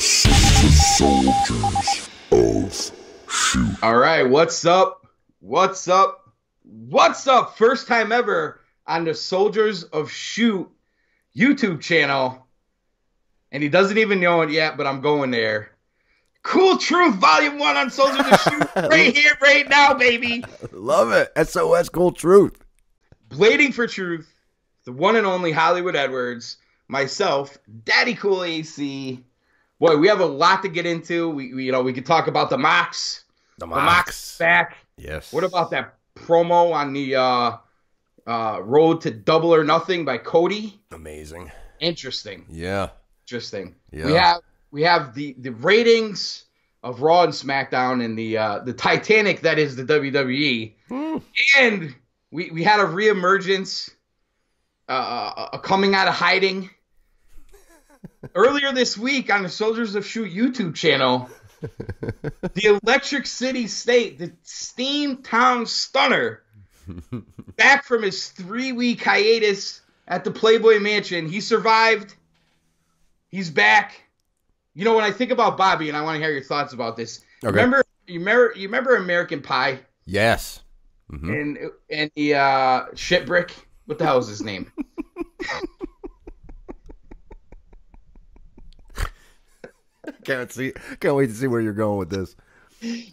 Soldiers of Shoot. All right, what's up? What's up? What's up? First time ever on the Soldiers of Shoot YouTube channel. And he doesn't even know it yet, but I'm going there. Cool Truth Volume 1 on Soldiers of Shoot right here, right now, baby. Love it. SOS Cool Truth. Blading for Truth, the one and only Hollywood Edwards, myself, Daddy Cool AC. Boy, we have a lot to get into. We, we you know, we could talk about the Mox. The The Mox back. Yes. What about that promo on the uh, uh, Road to Double or Nothing by Cody? Amazing. Interesting. Yeah. Interesting. Yeah. We have we have the the ratings of Raw and SmackDown and the uh, the Titanic that is the WWE, Hmm. and we we had a reemergence, uh, a coming out of hiding. Earlier this week on the Soldiers of Shoot YouTube channel, the Electric City Saint, the Steam Town Stunner, back from his three week hiatus at the Playboy Mansion. He survived. He's back. You know, when I think about Bobby, and I want to hear your thoughts about this. Okay. Remember, you remember, you remember American Pie Yes. Mhm. and and the uh, shitbrick. What the hell is his name? Can't see. Can't wait to see where you're going with this.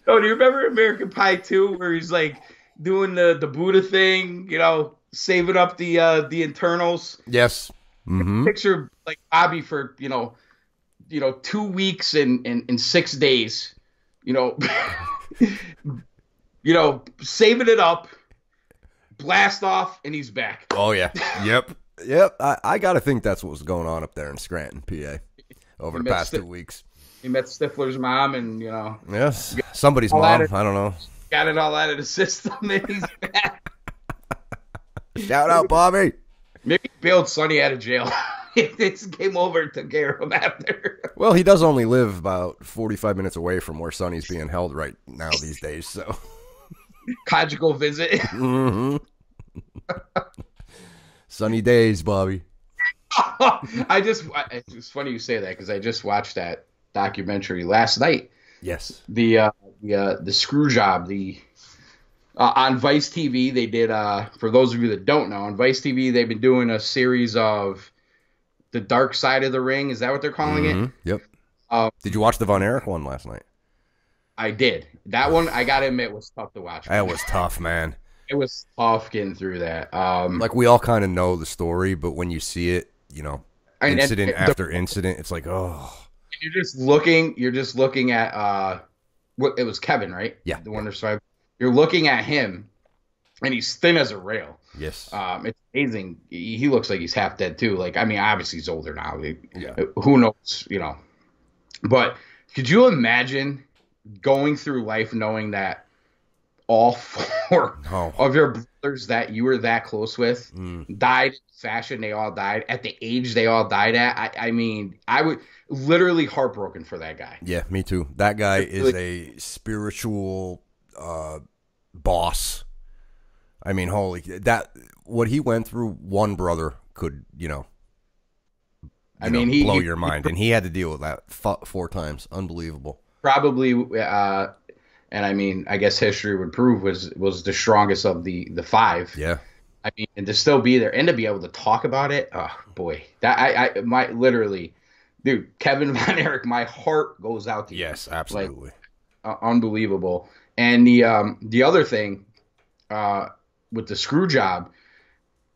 Oh, do you remember American Pie 2 where he's like doing the the Buddha thing? You know, saving up the uh, the internals. Yes. Mm-hmm. picture like Bobby for you know, you know, two weeks and and, and six days, you know, you know, saving it up, blast off, and he's back. Oh yeah. yep. Yep. I, I got to think that's what was going on up there in Scranton, PA, over the past two weeks. He met Stifler's mom, and you know, Yes. Somebody's mom. that- I don't know. got it all out of the system. Shout out, Bobby. Maybe bailed Sonny out of jail. it's came over to him after. Well, he does only live about 45 minutes away from where Sonny's being held right now these days. So. Conjugal visit. hmm Sunny days, Bobby. I just, it's funny you say that because I just watched that documentary last night. Yes. the uh, the uh, the screw job the uh, on Vice TV they did uh for those of you that don't know on Vice TV they've been doing a series of the dark side of the ring is that what they're calling it Mhm. Yep. Um, Did you watch the Von Erich one last night? I did that one I gotta admit was tough to watch That was tough, man. it was tough getting through that um Like we all kind of know the story, but when you see it, you know, and- and- incident the- after incident, it's like, oh, you're just looking you're just looking at uh what it was Kevin right Yeah. the Wonder Survivor you're looking at him and he's thin as a rail yes, Um, it's amazing. He he looks like he's half dead too. Like, I mean, obviously he's older now. He- Yeah. Who knows? You know. But could you imagine going through life knowing that all four oh, of your brothers that you were that close with mm, died in fashion? They all died at the age they all died at. I, I mean, I would literally heartbroken for that guy. yeah, me too. That guy is a spiritual uh, boss. I mean, holy that what he went through, one brother could, you know, I you know, mean, he- blow he- your mind, and he had to deal with that four times. Unbelievable. Probably, uh, and I mean, I guess history would prove was was the strongest of the the five. Yeah, I mean, and to still be there and to be able to talk about it, oh boy, that I, I my literally, dude, Kevin Von Erich, my heart goes out to you. yes, absolutely. Uh, unbelievable. And the um the other thing, uh, with the screw job,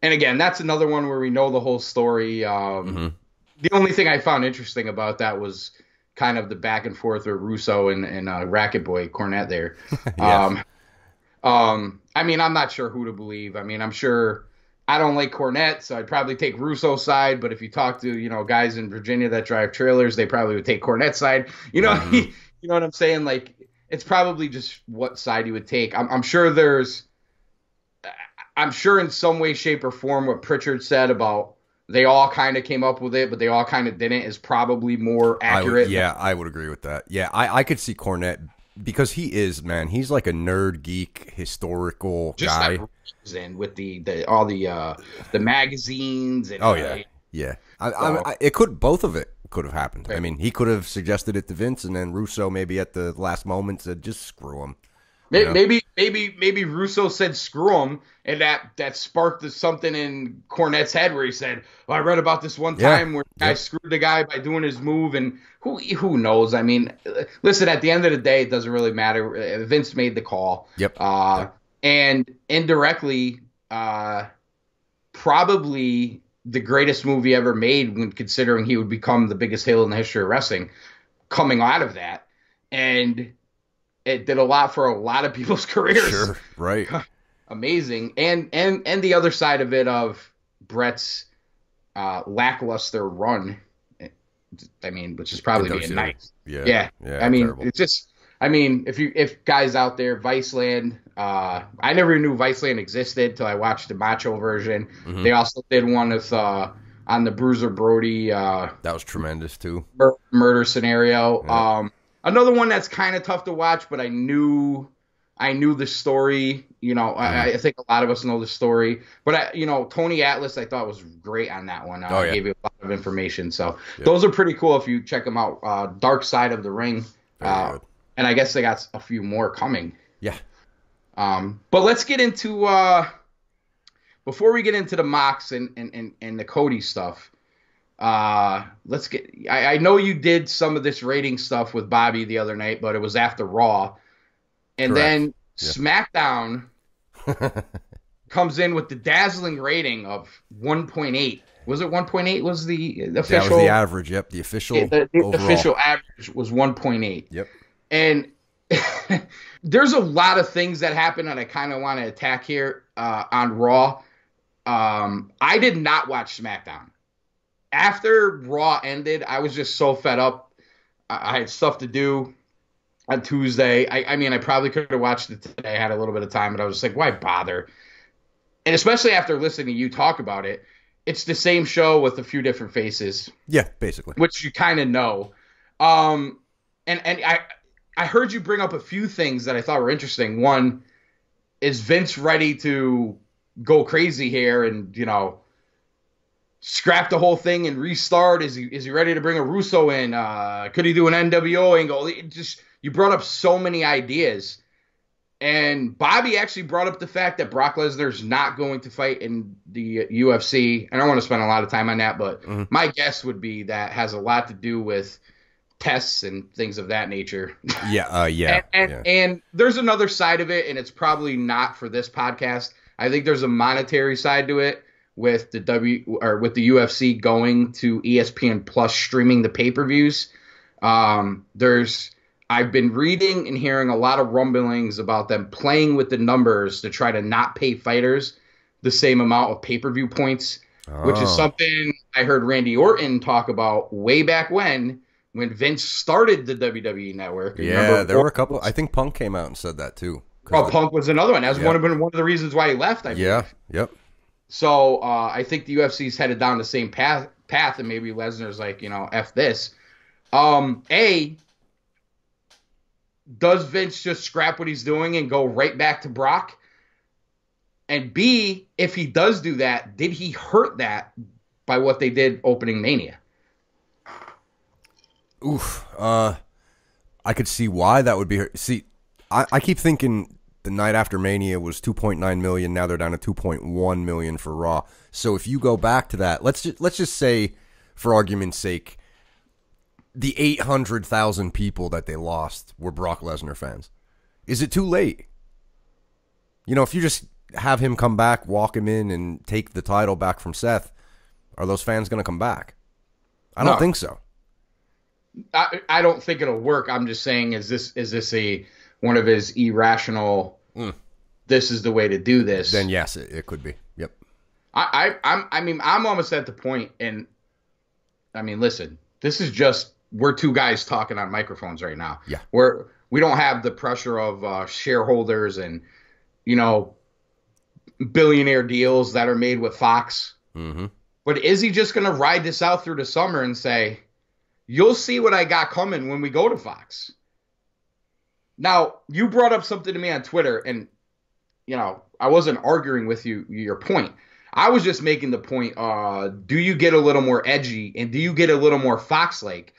and again, that's another one where we know the whole story. Um, Mhm. the only thing I found interesting about that was kind of the back and forth with Russo and and uh, Racket Boy Cornette there. Yes. Um, um, I mean, I'm not sure who to believe. I mean, I'm sure I don't like Cornette, so I'd probably take Russo's side. But if you talk to you know guys in Virginia that drive trailers, they probably would take Cornette's side. You know, Mhm. you know what I'm saying? Like, it's probably just what side you would take. I'm, I'm sure there's, I'm sure in some way, shape, or form, what Pritchard said about they all kind of came up with it, but they all kind of didn't is probably more I accurate. yeah, I would agree with that. Yeah, I, I could see Cornette because he is man. He's like a nerd, geek, historical just guy. in with the, the all the uh the magazines and Oh uh, yeah, yeah. I, So- I, I, it could both of it could have happened. I mean, he could have suggested it to Vince, and then Russo maybe at the last moment said, "Just screw him." Maybe, Yeah. maybe, maybe, maybe Russo said screw him, and that that sparked something in Cornette's head where he said, well, "I read about this one Yeah. time where I Yep. screwed the guy by doing his move," and who who knows? I mean, listen, at the end of the day, it doesn't really matter. Uh, Vince made the call, Yep. uh, Yep. and indirectly, uh, probably the greatest movie ever made when considering he would become the biggest heel in the history of wrestling coming out of that. And it did a lot for a lot of people's careers. Sure, right. Amazing. And and and the other side of it of Brett's uh, lackluster run. I mean, which is probably In being nice. Yeah, Yeah. yeah. I mean, terrible. it's just. I mean, if you if guys out there, Viceland, uh, I never knew Viceland existed till I watched the Macho version. Mhm. They also did one with uh, on the Bruiser Brody uh, that was tremendous too. mur- murder scenario. Yeah. Um, another one that's kind of tough to watch, but I knew I knew the story. You know, I, I think a lot of us know the story. But I, you know, Tony Atlas, I thought was great on that one. Uh, Oh, yeah. Gave you a lot of information. So Yeah. those are pretty cool if you check them out. Uh, Dark Side of the Ring. Uh, and I guess they got a few more coming. Yeah. Um, but let's get into uh, before we get into the mocks and and, and, and the Cody stuff. Uh, let's get. I, I know you did some of this rating stuff with Bobby the other night, but it was after Raw, and Correct. then. SmackDown comes in with the dazzling rating of 1.8. Was it 1.8? Was the that official? was the average. Yep, the official Yeah, the, the official average was 1.8. Yep. And there's a lot of things that happen that I kind of want to attack here uh, on Raw. Um, I did not watch SmackDown. After Raw ended, I was just so fed up. I, I had stuff to do on Tuesday. I, I mean, I probably could have watched it today. I had a little bit of time, but I was just like, why bother? And especially after listening to you talk about it, it's the same show with a few different faces Yeah, basically. which you kind of know. Um, and and I I heard you bring up a few things that I thought were interesting. One is Vince ready to go crazy here and you know scrap the whole thing and restart? Is he is he ready to bring a Russo in? Uh, could he do an NWO angle? It just you brought up so many ideas. And Bobby actually brought up the fact that Brock Lesnar's not going to fight in the UFC. And I don't want to spend a lot of time on that, but Mhm. my guess would be that has a lot to do with tests and things of that nature. Yeah, uh, yeah, and, and, yeah. and there's another side of it, and it's probably not for this podcast. I think there's a monetary side to it with the W or with the UFC going to ESPN Plus streaming the pay per views. Um, there's I've been reading and hearing a lot of rumblings about them playing with the numbers to try to not pay fighters the same amount of pay per view points, which is Oh. something I heard Randy Orton talk about way back when when Vince started the WWE network. Yeah, Remember there were a couple. I think Punk came out and said that too. 'Cause Oh, Punk was another one. That's Yeah. one of one of the reasons why he left. I yeah, believe. yep. So uh, I think the UFC's headed down the same path. Path, and maybe Lesnar's like, you know, f this. Um, a does Vince just scrap what he's doing and go right back to Brock? And B, if he does do that, did he hurt that by what they did opening Mania? Oof. Uh, I could see why that would be. Her. See, I, I keep thinking the night after Mania was 2.9 million. Now they're down to 2.1 million for Raw. So if you go back to that, let's just let's just say, for argument's sake, the 800,000 people that they lost were Brock Lesnar fans. Is it too late? You know, if you just have him come back, walk him in, and take the title back from Seth, are those fans going to come back? I don't No. think so. I, I don't think it'll work. I'm just saying, is this is this a one of his irrational? Mm. This is the way to do this. Then yes, it, it could be. Yep. I, I I'm I mean I'm almost at the point, and I mean, listen, this is just we're two guys talking on microphones right now. Yeah. We're we don't have the pressure of uh, shareholders and you know billionaire deals that are made with Fox. Mm-hmm. But is he just going to ride this out through the summer and say, "You'll see what I got coming when we go to Fox"? Now, you brought up something to me on Twitter, and you know, I wasn't arguing with you your point. I was just making the point. Uh, do you get a little more edgy and do you get a little more Fox like?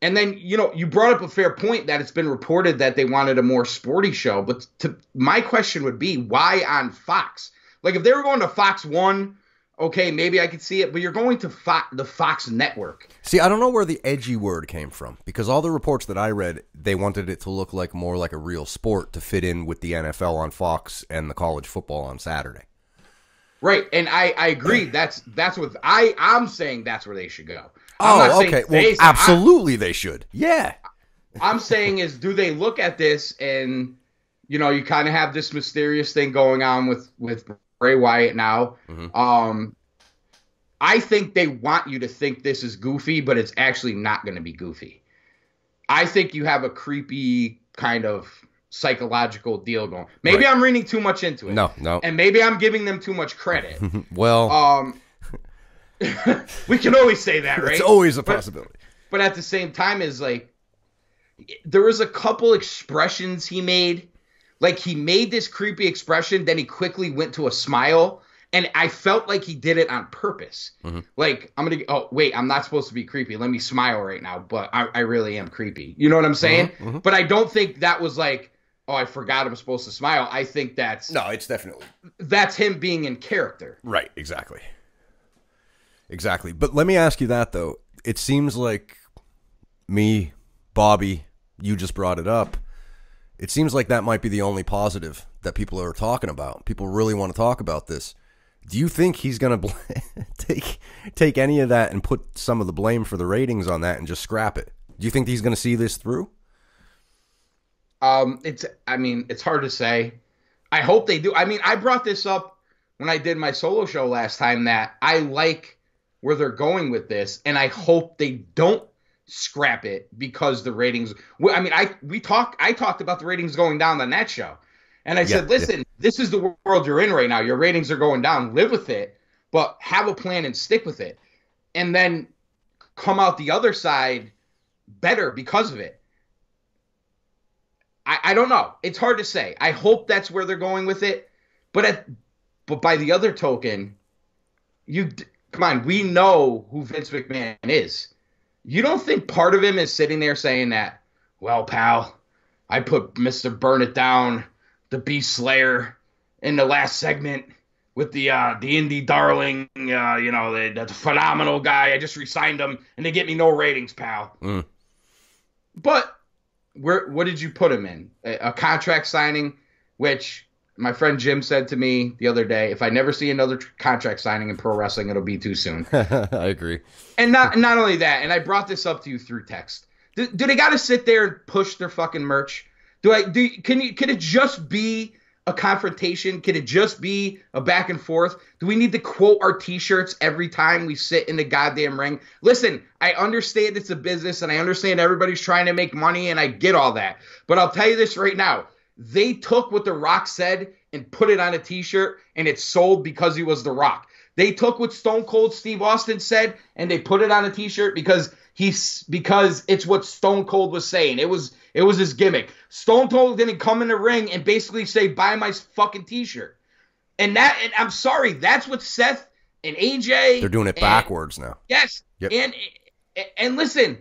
And then you know you brought up a fair point that it's been reported that they wanted a more sporty show, but to my question would be why on Fox? Like if they were going to Fox One, okay, maybe I could see it, but you're going to Fo- the Fox network. See, I don't know where the edgy word came from because all the reports that I read, they wanted it to look like more like a real sport to fit in with the NFL on Fox and the college football on Saturday. Right, and I, I agree. That's that's what I I'm saying. That's where they should go. I'm oh, okay. Well, they- absolutely, they should. Yeah. I'm saying is, do they look at this and you know you kind of have this mysterious thing going on with with Bray Wyatt now? Mhm. Um, I think they want you to think this is goofy, but it's actually not going to be goofy. I think you have a creepy kind of psychological deal going. Maybe Right. I'm reading too much into it. No, no. And maybe I'm giving them too much credit. Well, um, we can always say that, right? it's always a But- possibility. but at the same time is like there was a couple expressions he made like he made this creepy expression then he quickly went to a smile and i felt like he did it on purpose Mhm. like i'm gonna oh wait i'm not supposed to be creepy let me smile right now but i, I really am creepy you know what i'm saying mhm. but i don't think that was like oh i forgot i'm supposed to smile i think that's No, it's definitely that's him being in character Right, exactly. Exactly. But let me ask you that though. It seems like me, Bobby, you just brought it up. It seems like that might be the only positive that people are talking about. People really want to talk about this. Do you think he's going to take take any of that and put some of the blame for the ratings on that and just scrap it? Do you think he's going to see this through? Um, it's I mean, it's hard to say. I hope they do. I mean, I brought this up when I did my solo show last time that I like where they're going with this, and I hope they don't scrap it because the ratings. I mean, I we talked. I talked about the ratings going down on that show, and I Yeah, said, listen, this is the world you're in right now. Your ratings are going down. Live with it, but have a plan and stick with it, and then come out the other side better because of it. I, I don't know. It's hard to say. I hope that's where they're going with it, but at but by the other token, you come on. We know who Vince McMahon is. You don't think part of him is sitting there saying that? Well, pal, I put Mister Burn It Down, the Beast Slayer, in the last segment with the uh, the indie darling, uh, you know, the, the phenomenal guy. I just re-signed him, and they get me no ratings, pal. Mm. But where what did you put him in? A, a contract signing, which my friend Jim said to me the other day, if I never see another tr- contract signing in pro wrestling, it'll be too soon. I agree. and not not only that, and I brought this up to you through text. Do, do they got to sit there and push their fucking merch? Do I do? Can you? Can it just be a confrontation? Can it just be a back and forth? Do we need to quote our T-shirts every time we sit in the goddamn ring? Listen, I understand it's a business, and I understand everybody's trying to make money, and I get all that. But I'll tell you this right now: they took what The Rock said and put it on a T-shirt, and it sold because he was The Rock. They took what Stone Cold Steve Austin said and they put it on a T-shirt because he's because it's what Stone Cold was saying. It was it was his gimmick. Stone Cold didn't come in the ring and basically say, "Buy my fucking T-shirt." And that, and I'm sorry, that's what Seth and AJ. They're doing it and- backwards now. Yes. Yep. And and listen,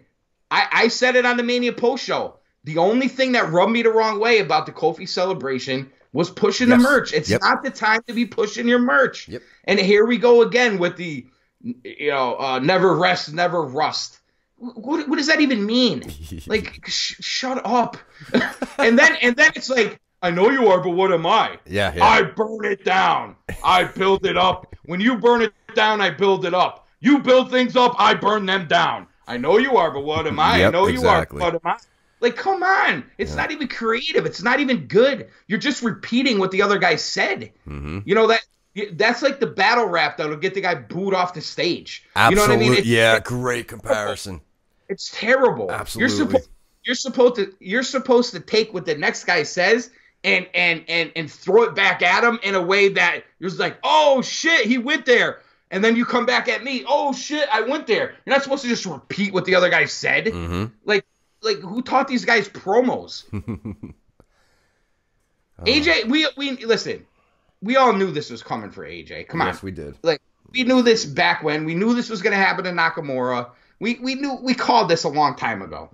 I, I said it on the Mania post show. The only thing that rubbed me the wrong way about the Kofi celebration was pushing Yes. the merch. It's Yep. not the time to be pushing your merch. Yep. And here we go again with the, you know, uh, never rest, never rust. What, what does that even mean? Like, sh- shut up. and then and then it's like, I know you are, but what am I? Yeah, yeah. I burn it down. I build it up. When you burn it down, I build it up. You build things up, I burn them down. I know you are, but what am I? I Yep, know you exactly. are, but what am I? Like, come on. It's not even creative. It's not even good. You're just repeating what the other guy said. hmm You know that that's like the battle rap that'll get the guy booed off the stage. Absolutely. You know what I mean? It's- yeah, great comparison. it's terrible. Absolutely. You're supposed you're supposed to you're supposed to take what the next guy says and and and and throw it back at him in a way that you're just like, oh shit, he went there. And then you come back at me, oh shit, I went there. You're not supposed to just repeat what the other guy said. hmm Like like who taught these guys promos? Uh, AJ, we we listen. we all knew this was coming for AJ. Come on, Yes, we did. like we knew this back when we knew this was going to happen to Nakamura. We we knew we called this a long time ago.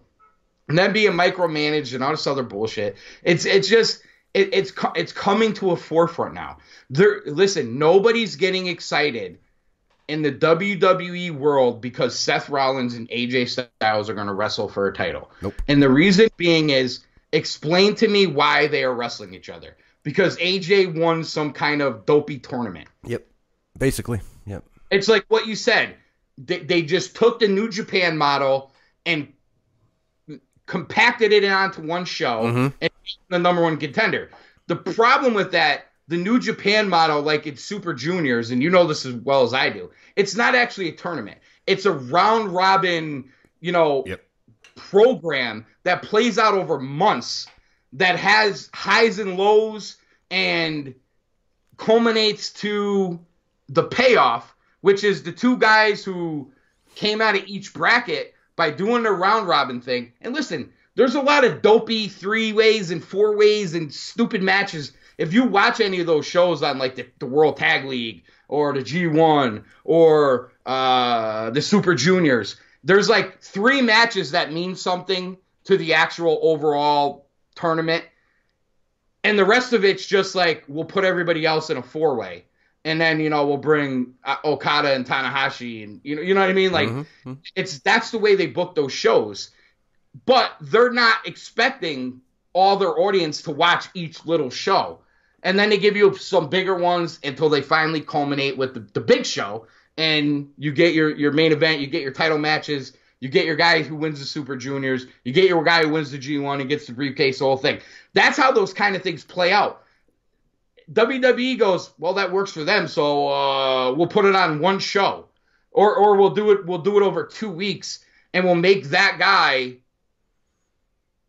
And then being micromanaged and all this other bullshit. It's it's just it, it's it's coming to a forefront now. There, listen, nobody's getting excited in the WWE world because Seth Rollins and AJ Styles are going to wrestle for a title. Nope. And the reason being is explain to me why they are wrestling each other. Because AJ won some kind of dopey tournament. Yep. Basically. Yep. It's like what you said. They, they just took the New Japan model and compacted it onto one show Mhm. and the number one contender. The problem with that, the New Japan model, like it's Super Juniors, and you know this as well as I do, it's not actually a tournament. It's a round robin, you know, Yep. program that plays out over months that has highs and lows and culminates to the payoff, which is the two guys who came out of each bracket by doing the round robin thing. And listen, there's a lot of dopey three ways and four ways and stupid matches. If you watch any of those shows on like the, the World Tag League or the G1 or uh, the Super Juniors, there's like three matches that mean something to the actual overall tournament. And the rest of it's just like we'll put everybody else in a four way and then you know we'll bring uh, Okada and Tanahashi, and you know you know what I mean. Like Mhm. it's that's the way they book those shows, but they're not expecting all their audience to watch each little show, and then they give you some bigger ones until they finally culminate with the, the big show, and you get your your main event, you get your title matches. You get your guy who wins the Super Juniors. You get your guy who wins the G1 and gets the briefcase, the whole thing. That's how those kind of things play out. WWE goes, well, that works for them, so uh, we'll put it on one show, or or we'll do it we'll do it over two weeks, and we'll make that guy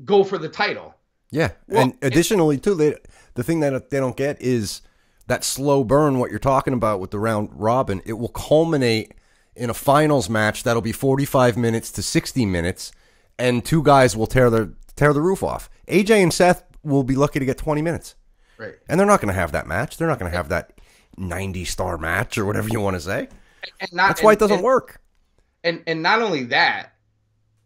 go for the title. Yeah, Well, and additionally too, they the thing that they don't get is that slow burn. What you're talking about with the round robin, it will culminate in a finals match that'll be 45 minutes to 60 minutes, and two guys will tear the tear the roof off. AJ and Seth will be lucky to get 20 minutes, Right. and they're not going to have that match. They're not going to have that 90 star match or whatever you want to say. And not, That's why it doesn't and- work. And and not only that,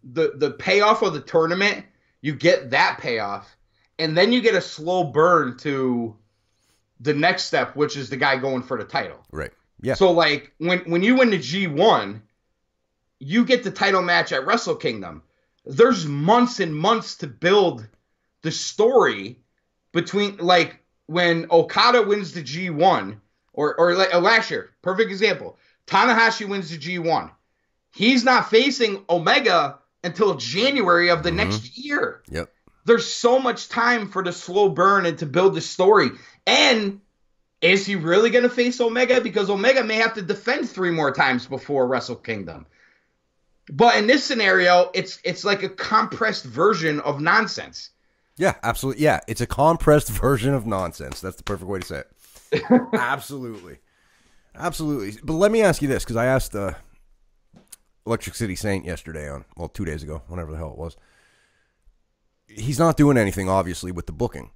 the the payoff of the tournament, you get that payoff, and then you get a slow burn to the next step, which is the guy going for the title. Right. Yeah. So like when when you win the G1, you get the title match at Wrestle Kingdom. There's months and months to build the story between like when Okada wins the G1 or or like uh, last year, perfect example. Tanahashi wins the G1. He's not facing Omega until January of the next year Yep. There's so much time for the slow burn and to build the story. And is he really going to face Omega? Because Omega may have to defend three more times before Wrestle Kingdom. But in this scenario, it's it's like a compressed version of nonsense. Yeah, absolutely. Yeah, it's a compressed version of nonsense. That's the perfect way to say it. absolutely, absolutely. But let me ask you this, because I asked uh, Electric City Saint yesterday on well, two days ago, whenever the hell it was. He's not doing anything, obviously, with the booking.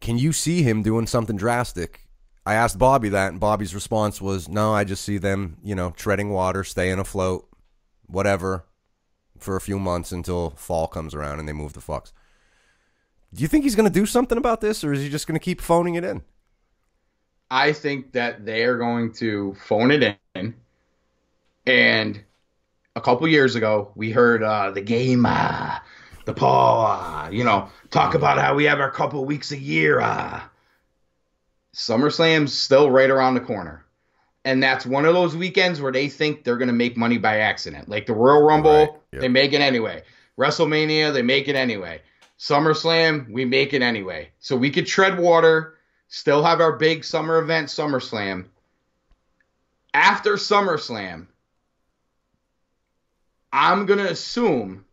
Can you see him doing something drastic? I asked Bobby that, and Bobby's response was, "No, I just see them, you know, treading water, staying afloat, whatever, for a few months until fall comes around and they move the fucks." Do you think he's going to do something about this, or is he just going to keep phoning it in? I think that they are going to phone it in. And a couple years ago, we heard uh, the game, uh, the Paul, uh, you know, talk about how we have our couple weeks a year. Uh. SummerSlam's still right around the corner. And that's one of those weekends where they think they're going to make money by accident. Like the Royal Rumble, Right, yep. they make it anyway. WrestleMania, they make it anyway. SummerSlam, we make it anyway. So we could tread water, still have our big summer event, SummerSlam. After SummerSlam, I'm going to assume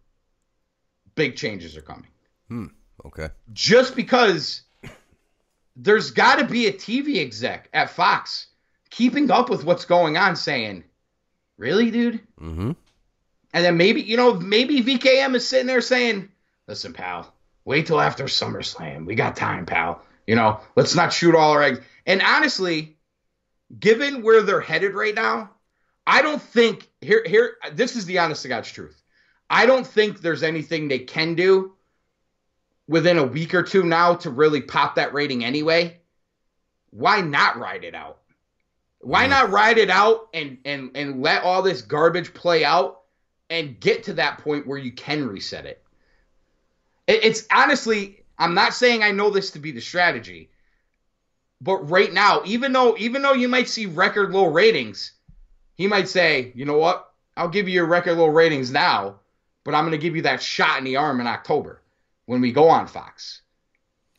big changes are coming. Hmm. Okay. Just because there's got to be a TV exec at Fox keeping up with what's going on saying, Really, dude? Mm-hmm. And then maybe, you know, maybe VKM is sitting there saying, listen, pal, wait till after SummerSlam. We got time, pal. You know, let's not shoot all our eggs. And honestly, given where they're headed right now, I don't think here here this is the honest to God's truth. I don't think there's anything they can do within a week or two now to really pop that rating anyway. Why not ride it out? Why not ride it out and and and let all this garbage play out and get to that point where you can reset it? it it's honestly, I'm not saying I know this to be the strategy, but right now, even though even though you might see record low ratings, he might say, you know what? I'll give you your record low ratings now, but I'm going to give you that shot in the arm in October when we go on Fox.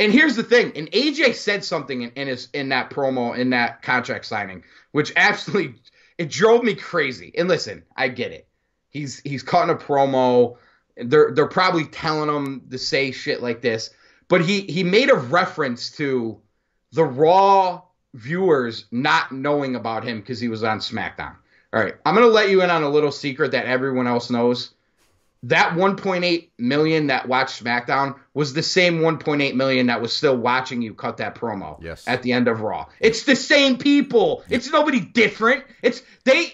And here's the thing, and AJ said something in, in his in that promo in that contract signing, which absolutely it drove me crazy. And listen, I get it. He's he's cutting a promo. They're they're probably telling him to say shit like this, but he he made a reference to the Raw viewers not knowing about him because he was on SmackDown. All right, I'm gonna let you in on a little secret that everyone else knows that 1.8 million that watched SmackDown was the same 1.8 million that was still watching you cut that promo Yes. at the end of Raw. It's the same people. It's nobody different. It's they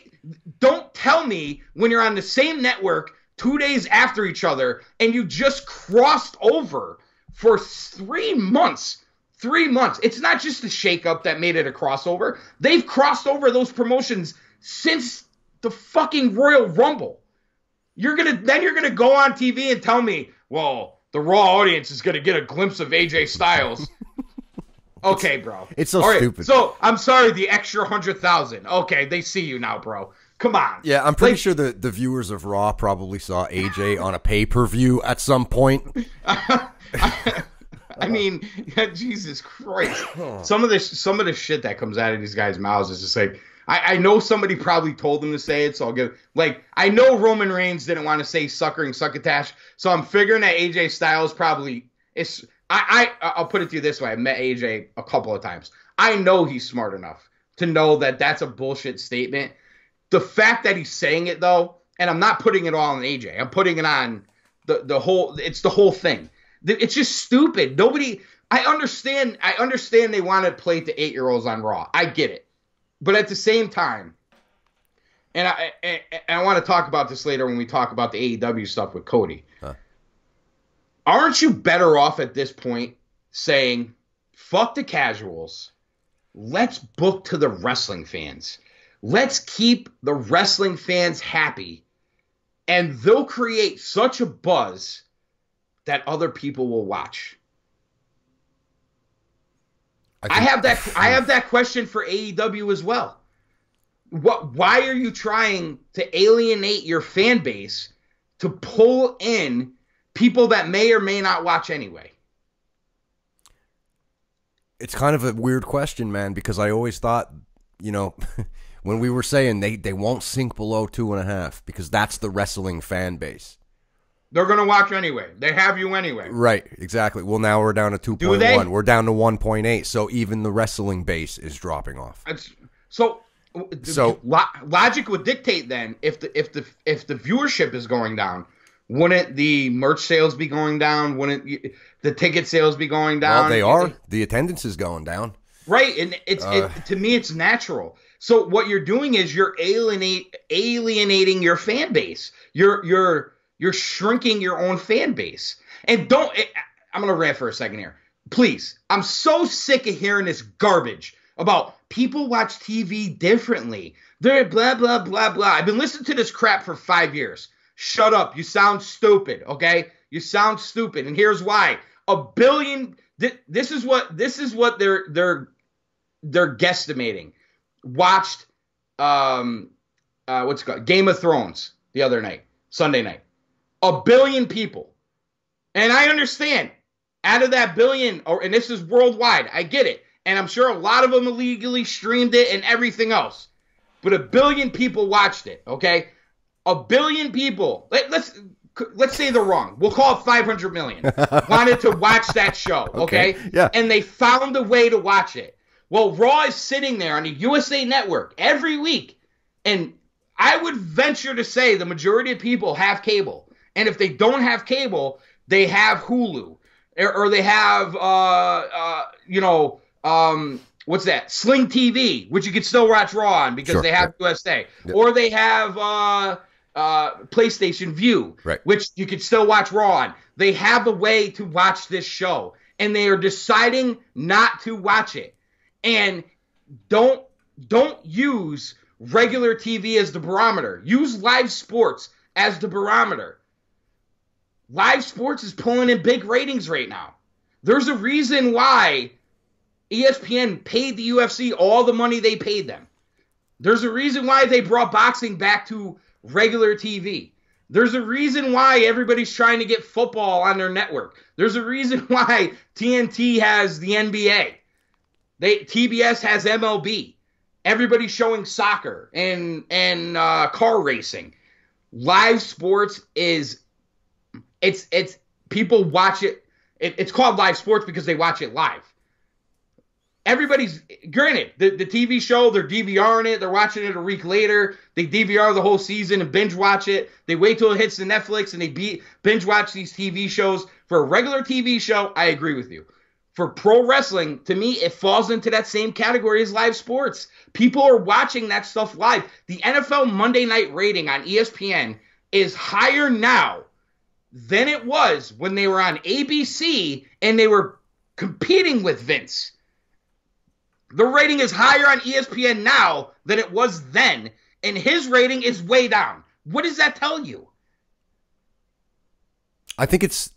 don't tell me when you're on the same network 2 days after each other and you just crossed over for 3 months. 3 months. It's not just the shakeup that made it a crossover. They've crossed over those promotions since the fucking Royal Rumble. You're gonna then you're gonna go on TV and tell me, well, the Raw audience is gonna get a glimpse of AJ Styles. okay, bro. It's so All right, stupid. So I'm sorry, the extra hundred thousand. Okay, they see you now, bro. Come on. Yeah, I'm pretty Like- sure the, the viewers of Raw probably saw AJ on a pay per view at some point. I mean, Jesus Christ. Some of this some of the shit that comes out of these guys' mouths is just like I, I know somebody probably told them to say it, so I'll give like I know Roman Reigns didn't want to say suckering succotash, so I'm figuring that AJ Styles probably is I, I I'll put it to you this way. I met AJ a couple of times. I know he's smart enough to know that that's a bullshit statement. The fact that he's saying it though, and I'm not putting it all on AJ. I'm putting it on the the whole it's the whole thing. It's just stupid. Nobody I understand I understand they want to play to 8-year-olds on Raw. I get it. But at the same time and I and, and I want to talk about this later when we talk about the AEW stuff with Cody. Huh. Aren't you better off at this point saying fuck the casuals. Let's book to the wrestling fans. Let's keep the wrestling fans happy and they'll create such a buzz that other people will watch. I can- have that I have that question for AEW as well. What why are you trying to alienate your fan base to pull in people that may or may not watch anyway? It's kind of a weird question, man, because I always thought, you know, when we were saying they, they won't sink below two and a half because that's the wrestling fan base. They're going to watch anyway. They have you anyway. Right, exactly. Well, now we're down to 2.1. they? We're down to 1.8. So even the wrestling base is dropping off. It's, so So- lo- logic would dictate then if the if the if the viewership is going down, wouldn't the merch sales be going down? Wouldn't the ticket sales be going down? Well, they are. The attendance is going down. Right, and it's Uh. it, to me it's natural. So what you're doing is you're alienate alienating your fan base. You're you're you're shrinking your own fan base. And don't eh, I'm going to rant for a second here. Please. I'm so sick of hearing this garbage about people watch TV differently. They're blah blah blah blah. I've been listening to this crap for 5 years. Shut up. You sound stupid, okay? You sound stupid and here's why. A billion thi- this is what this is what they're they're they're guesstimating. Watched um uh what's it called Game of Thrones the other night, Sunday night. A billion people. And I understand out of that billion or and this is worldwide. I get it. And I'm sure a lot of them illegally streamed it and everything else. But a billion people watched it, okay? A billion people. Let, let's let's say they're wrong. We'll call it 500 million. wanted to watch that show, okay? Okay, yeah. And they found a way to watch it. Well, Raw is sitting there on the USA Network every week, and I would venture to say the majority of people have cable. And if they don't have cable, they have Hulu, or, or they have, uh, uh, you know, um, what's that? Sling TV, which you can still watch Raw on because Sure, they have USA, Yep. or they have uh, uh, PlayStation Vue, Right. which you can still watch Raw on. They have a way to watch this show, and they are deciding not to watch it. And don't don't use regular TV as the barometer. Use live sports as the barometer. Live sports is pulling in big ratings right now. There's a reason why ESPN paid the UFC all the money they paid them. There's a reason why they brought boxing back to regular TV. There's a reason why everybody's trying to get football on their network. There's a reason why TNT has the NBA. They TBS has MLB. Everybody's showing soccer and and uh, car racing. Live sports is it's it's people watch it, it. It's called live sports because they watch it live. Everybody's granted the, the TV show, they're DVRing it, they're watching it a week later. They DVR the whole season and binge watch it. They wait till it hits the Netflix and they be, binge watch these TV shows. For a regular TV show, I agree with you. For pro wrestling, to me, it falls into that same category as live sports. People are watching that stuff live. The NFL Monday night rating on ESPN is higher now than it was when they were on ABC and they were competing with Vince. The rating is higher on ESPN now than it was then, and his rating is way down. What does that tell you? I think it's.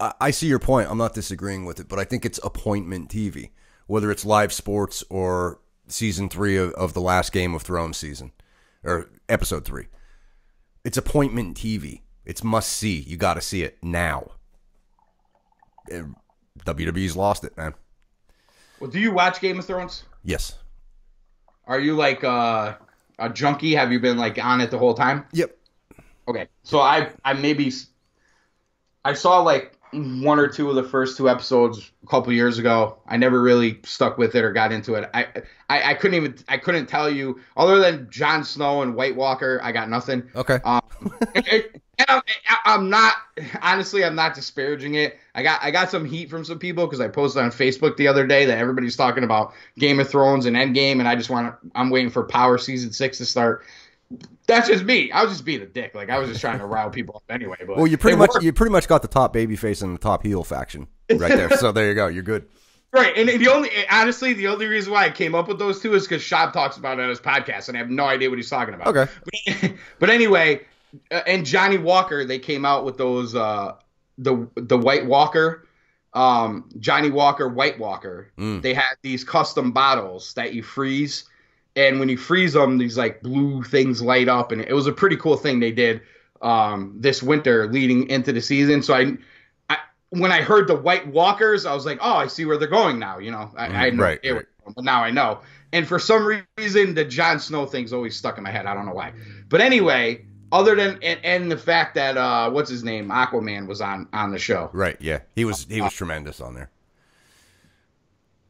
I I see your point. I'm not disagreeing with it, but I think it's appointment TV, whether it's live sports or season three of, of the last Game of Thrones season or episode three. It's appointment TV. It's must see. You got to see it now. Eh, WWE's lost it, man. Well, do you watch Game of Thrones? Yes. Are you like uh, a junkie? Have you been like on it the whole time? Yep. Okay, so I I maybe I saw like one or two of the first two episodes a couple years ago. I never really stuck with it or got into it. I, I I couldn't even I couldn't tell you other than Jon Snow and White Walker. I got nothing. Okay. Um, and, and- and I'm, I'm not honestly I'm not disparaging it. I got I got some heat from some people because I posted on Facebook the other day that everybody's talking about Game of Thrones and Endgame, and I just want to I'm waiting for Power season six to start. That's just me. I was just being a dick. Like I was just trying to rile people up anyway. But well, you pretty much worked. you pretty much got the top baby face and the top heel faction right there. so there you go. You're good. Right, and the only honestly, the only reason why I came up with those two is because Shab talks about it on his podcast, and I have no idea what he's talking about. Okay. But, but anyway, uh, and Johnnie Walker, they came out with those uh, the the White Walker, um, Johnnie Walker White Walker. Mm. They had these custom bottles that you freeze, and when you freeze them, these like blue things light up, and it was a pretty cool thing they did um, this winter leading into the season. So I. I when I heard the White Walkers, I was like, "Oh, I see where they're going now." You know, I, I Mm, right, right. going, but now I know. And for some reason, the Jon Snow thing's always stuck in my head. I don't know why. But anyway, other than and, and the fact that uh, what's his name, Aquaman was on on the show. Right. Yeah. He was he was tremendous on there.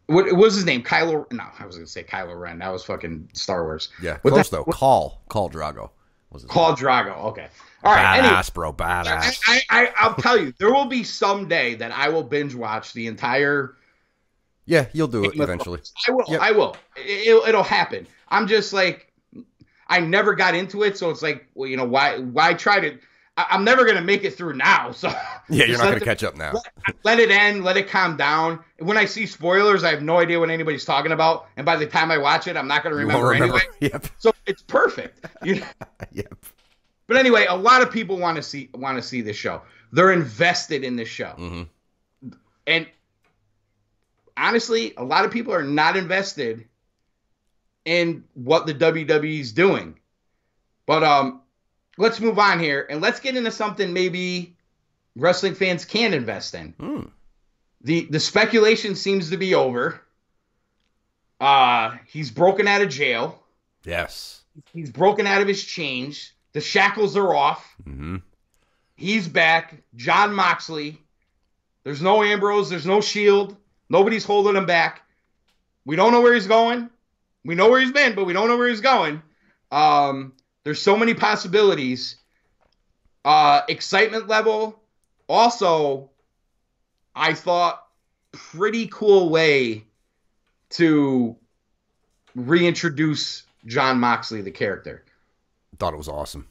What, what was his name? Kylo? No, I was gonna say Kylo Ren. That was fucking Star Wars. Yeah. What Close the- though. Call Khal Drogo Khal Drogo. Okay. All right. badass, Anyway, bro. I, Badass. I, I, I'll tell you, there will be some day that I will binge watch the entire yeah, you'll do it eventually. I will. Yep. I will. It, will it'll happen. I'm just like, I never got into it, so it's like, well, you know, why? Why try to? I, I'm never gonna make it through now. So Yeah, you're not gonna the- catch up now. Let, let it end. Let it calm down. When I see spoilers, I have no idea what anybody's talking about, and by the time I watch it, I'm not gonna remember, remember. anyway. Yep. So it's perfect. You know? Yep. But anyway, a lot of people want to see want to see this show. They're invested in this show, hmm and honestly, a lot of people are not invested in what the WWE is doing. But um, let's move on here and let's get into something maybe wrestling fans can invest in. Mm. the The speculation seems to be over. Uh, he's broken out of jail. Yes. He's broken out of his chains. The shackles are off. hmm He's back. Jon Moxley. There's no Ambrose. There's no Shield. Nobody's holding him back. We don't know where he's going. We know where he's been, but we don't know where he's going. Um, there's so many possibilities. Uh, excitement level. Also, I thought pretty cool way to reintroduce Jon Moxley, the character. Thought it was awesome.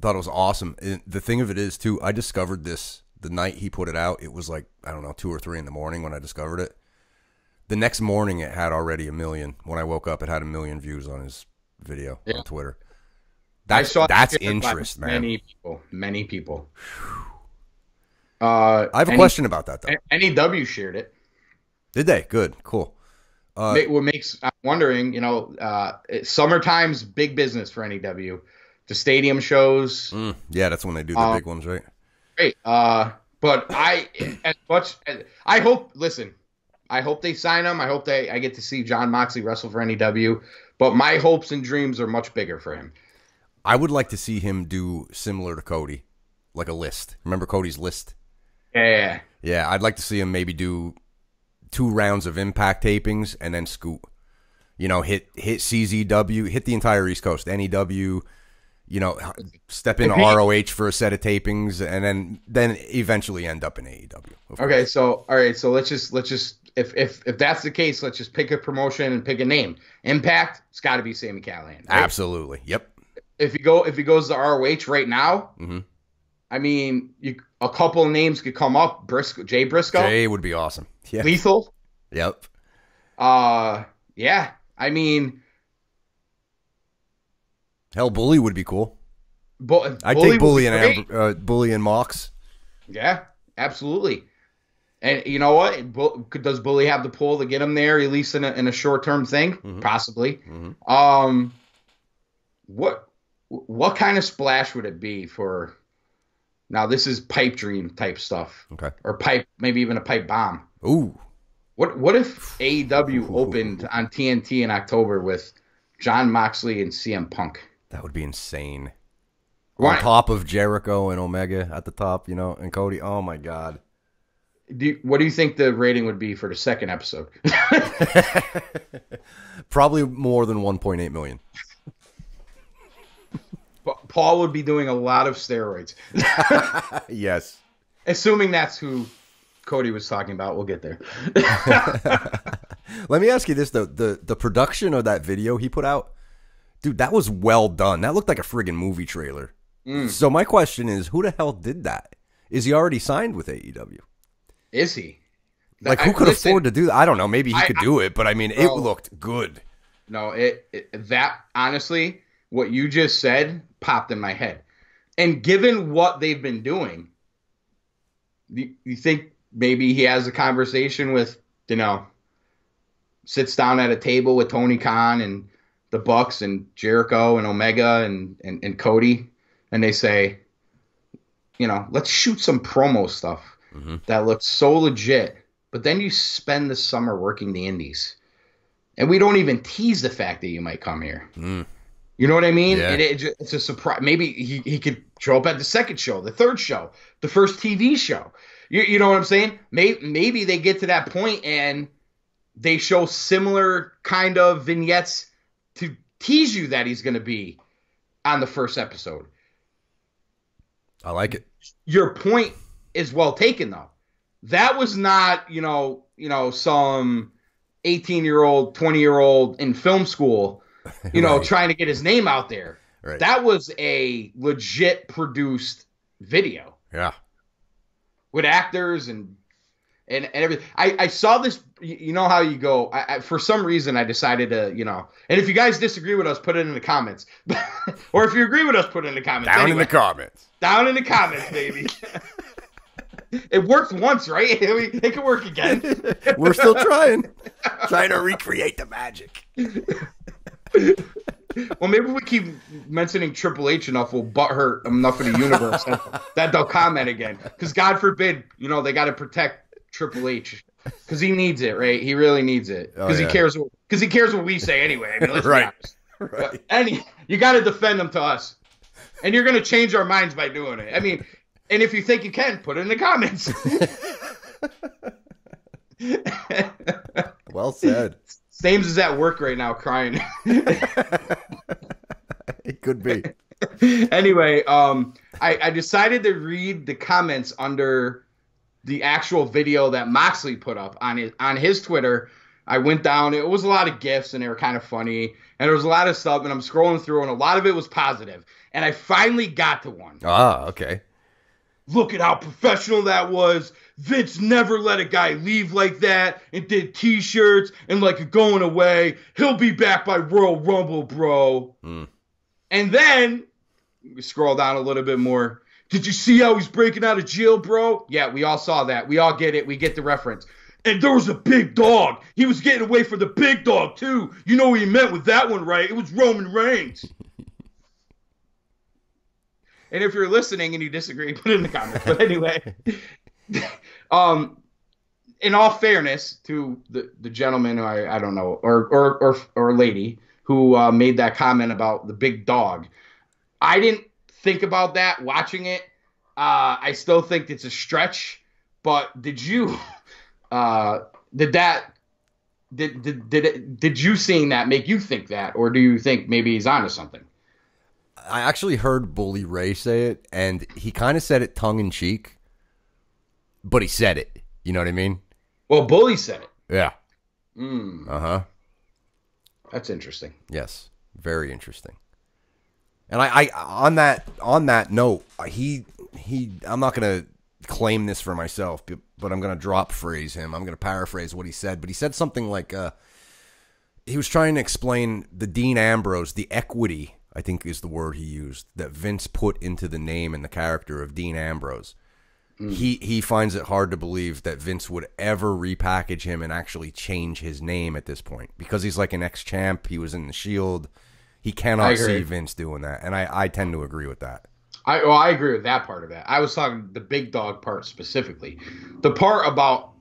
Thought it was awesome. And the thing of it is, too, I discovered this the night he put it out. It was like I don't know, two or three in the morning when I discovered it. The next morning, it had already a million. When I woke up, it had a million views on his video Yeah. on Twitter. I That's saw that's interest, man. Many people, many people. Uh, I have a any- question about that though. NEW shared it. Did they? Good, cool. Uh, what makes I'm wondering, you know, uh, summertime's big business for NEW. The stadium shows, mm, yeah, that's when they do the Um, big ones, right? great. Uh, but I, as much as I hope, listen, I hope they sign him. I hope they I get to see Jon Moxley wrestle for NEW. But my hopes and dreams are much bigger for him. I would like to see him do similar to Cody, like a list. Remember Cody's list? Yeah, Yeah, I'd like to see him maybe do two rounds of impact tapings and then scoot. You know, hit hit CZW, hit the entire East Coast, NEW. You know, step in ROH for a set of tapings, and then then eventually end up in AEW. course. Okay, so all right, so let's just let's just if if if that's the case, let's just pick a promotion and pick a name. Impact, it's got to be Sami Callihan. right? Absolutely. Yep. If you go if he goes to ROH right now, Mhm. I mean, you a couple of names could come up. Briscoe, Jay Briscoe, Jay would be awesome. Yeah. Lethal. Yep. Uh, yeah. I mean, Hell, Bully would be cool. Bu- Bully take Bully and. Uh, Bully and Mox. Yeah, absolutely. And you know what? Does Bully have the pull to get him there, at least in a, in a short term thing? Mhm. Possibly. Mhm. Um, what what kind of splash would it be for? Now this is pipe dream type stuff, Okay. or pipe, maybe even a pipe bomb. Ooh. What what if AEW opened on TNT in October with Jon Moxley and CM Punk? That would be insane. Why- On top of Jericho and Omega at the top, you know, and Cody. Oh my God. Do what do you think the rating would be for the second episode? Probably more than 1.8 million. Paul would be doing a lot of steroids. yes. Assuming that's who Cody was talking about, we'll get there. Let me ask you this though: the the production of that video he put out, dude, that was well done. That looked like a friggin' movie trailer. Mm. So my question is, who the hell did that? Is he already signed with AEW? Is he? Like, I- who could listen, afford to do that? I don't know. Maybe he I- could do it, but I mean, it looked good. No, it, it that honestly, what you just said popped in my head. And given what they've been doing, you, you think maybe he has a conversation with, you know, sits down at a table with Tony Khan and the Bucks and Jericho and Omega and, and, and Cody, and they say, you know, let's shoot some promo stuff Mhm. that looks so legit, but then you spend the summer working the indies. And we don't even tease the fact that you might come here. Mm. You know what I mean? Yeah. It, it, it's a surprise. Maybe he, he could show up at the second show, the third show, the first TV show. You, you know what I'm saying? Maybe, maybe they get to that point and they show similar kind of vignettes to tease you that he's going to be on the first episode. I like it. Your point is well taken, though. That was not, you know, you know, some 18 year old, 20 year old in film school, you know, Right. trying to get his name out there. Right. That was a legit produced video yeah. with actors and and, and everything. I, I saw this. You you know how you go. I, I, for some reason, I decided to, you know. And if you guys disagree with us, put it in the comments. or if you agree with us, put it in the comments. Down Anyway, in the comments. down in the comments, baby. it worked once, right? I mean, it could work again. We're still trying, trying to recreate the magic. Well, maybe we keep mentioning Triple H enough, we'll butt hurt enough in the universe that, they'll comment again. Because God forbid, you know, they got to protect Triple H because he needs it, right? He really needs it Oh, because yeah. he cares. Because he cares what we say anyway. I mean, Right. But any, you got to defend them to us, and you're gonna change our minds by doing it. I mean, and if you think you can, put it in the comments. Well said. Sames is at work right now crying. It could be. anyway, um, I, I decided to read the comments under the actual video that Moxley put up on his on his Twitter. I went down. It was a lot of gifs and they were kind of funny, and there was a lot of stuff. And I'm scrolling through, and a lot of it was positive. And I finally got to one. Ah, okay. Look at how professional that was. Vince never let a guy leave like that and did t-shirts and like a going away. He'll be back by Royal Rumble, bro. Mm. And then we scroll down a little bit more. Did you see how he's breaking out of jail, bro? Yeah, we all saw that. We all get it. We get the reference. And there was a big dog. He was getting away for the big dog too. You know what he meant with that one, right? It was Roman Reigns. And if you're listening and you disagree, put it in the comments. But anyway, um, in all fairness to the, the gentleman, I, I don't know, or or or, or lady who uh, made that comment about the big dog, I didn't think about that watching it. Uh, I still think it's a stretch, but did you? Uh, did that? Did did did it, did you seeing that make you think that, or do you think maybe he's onto something? I actually heard Bully Ray say it, and he kind of said it tongue in cheek, but he said it. You know what I mean? Well, Bully said it. Yeah. Mm, Uh huh. that's interesting. Yes. Very interesting. And I, I on that on that note, he he I'm not gonna claim this for myself, but, but I'm gonna drop phrase him. I'm gonna paraphrase what he said, but he said something like uh he was trying to explain the Dean Ambrose, the equity, I think is the word he used, that Vince put into the name and the character of Dean Ambrose. He he finds it hard to believe that Vince would ever repackage him and actually change his name at this point because he's like an ex champ. He was in the Shield. He cannot see Vince doing that, and I, I tend to agree with that. I well, I agree with that part of it. I was talking the big dog part specifically. The part about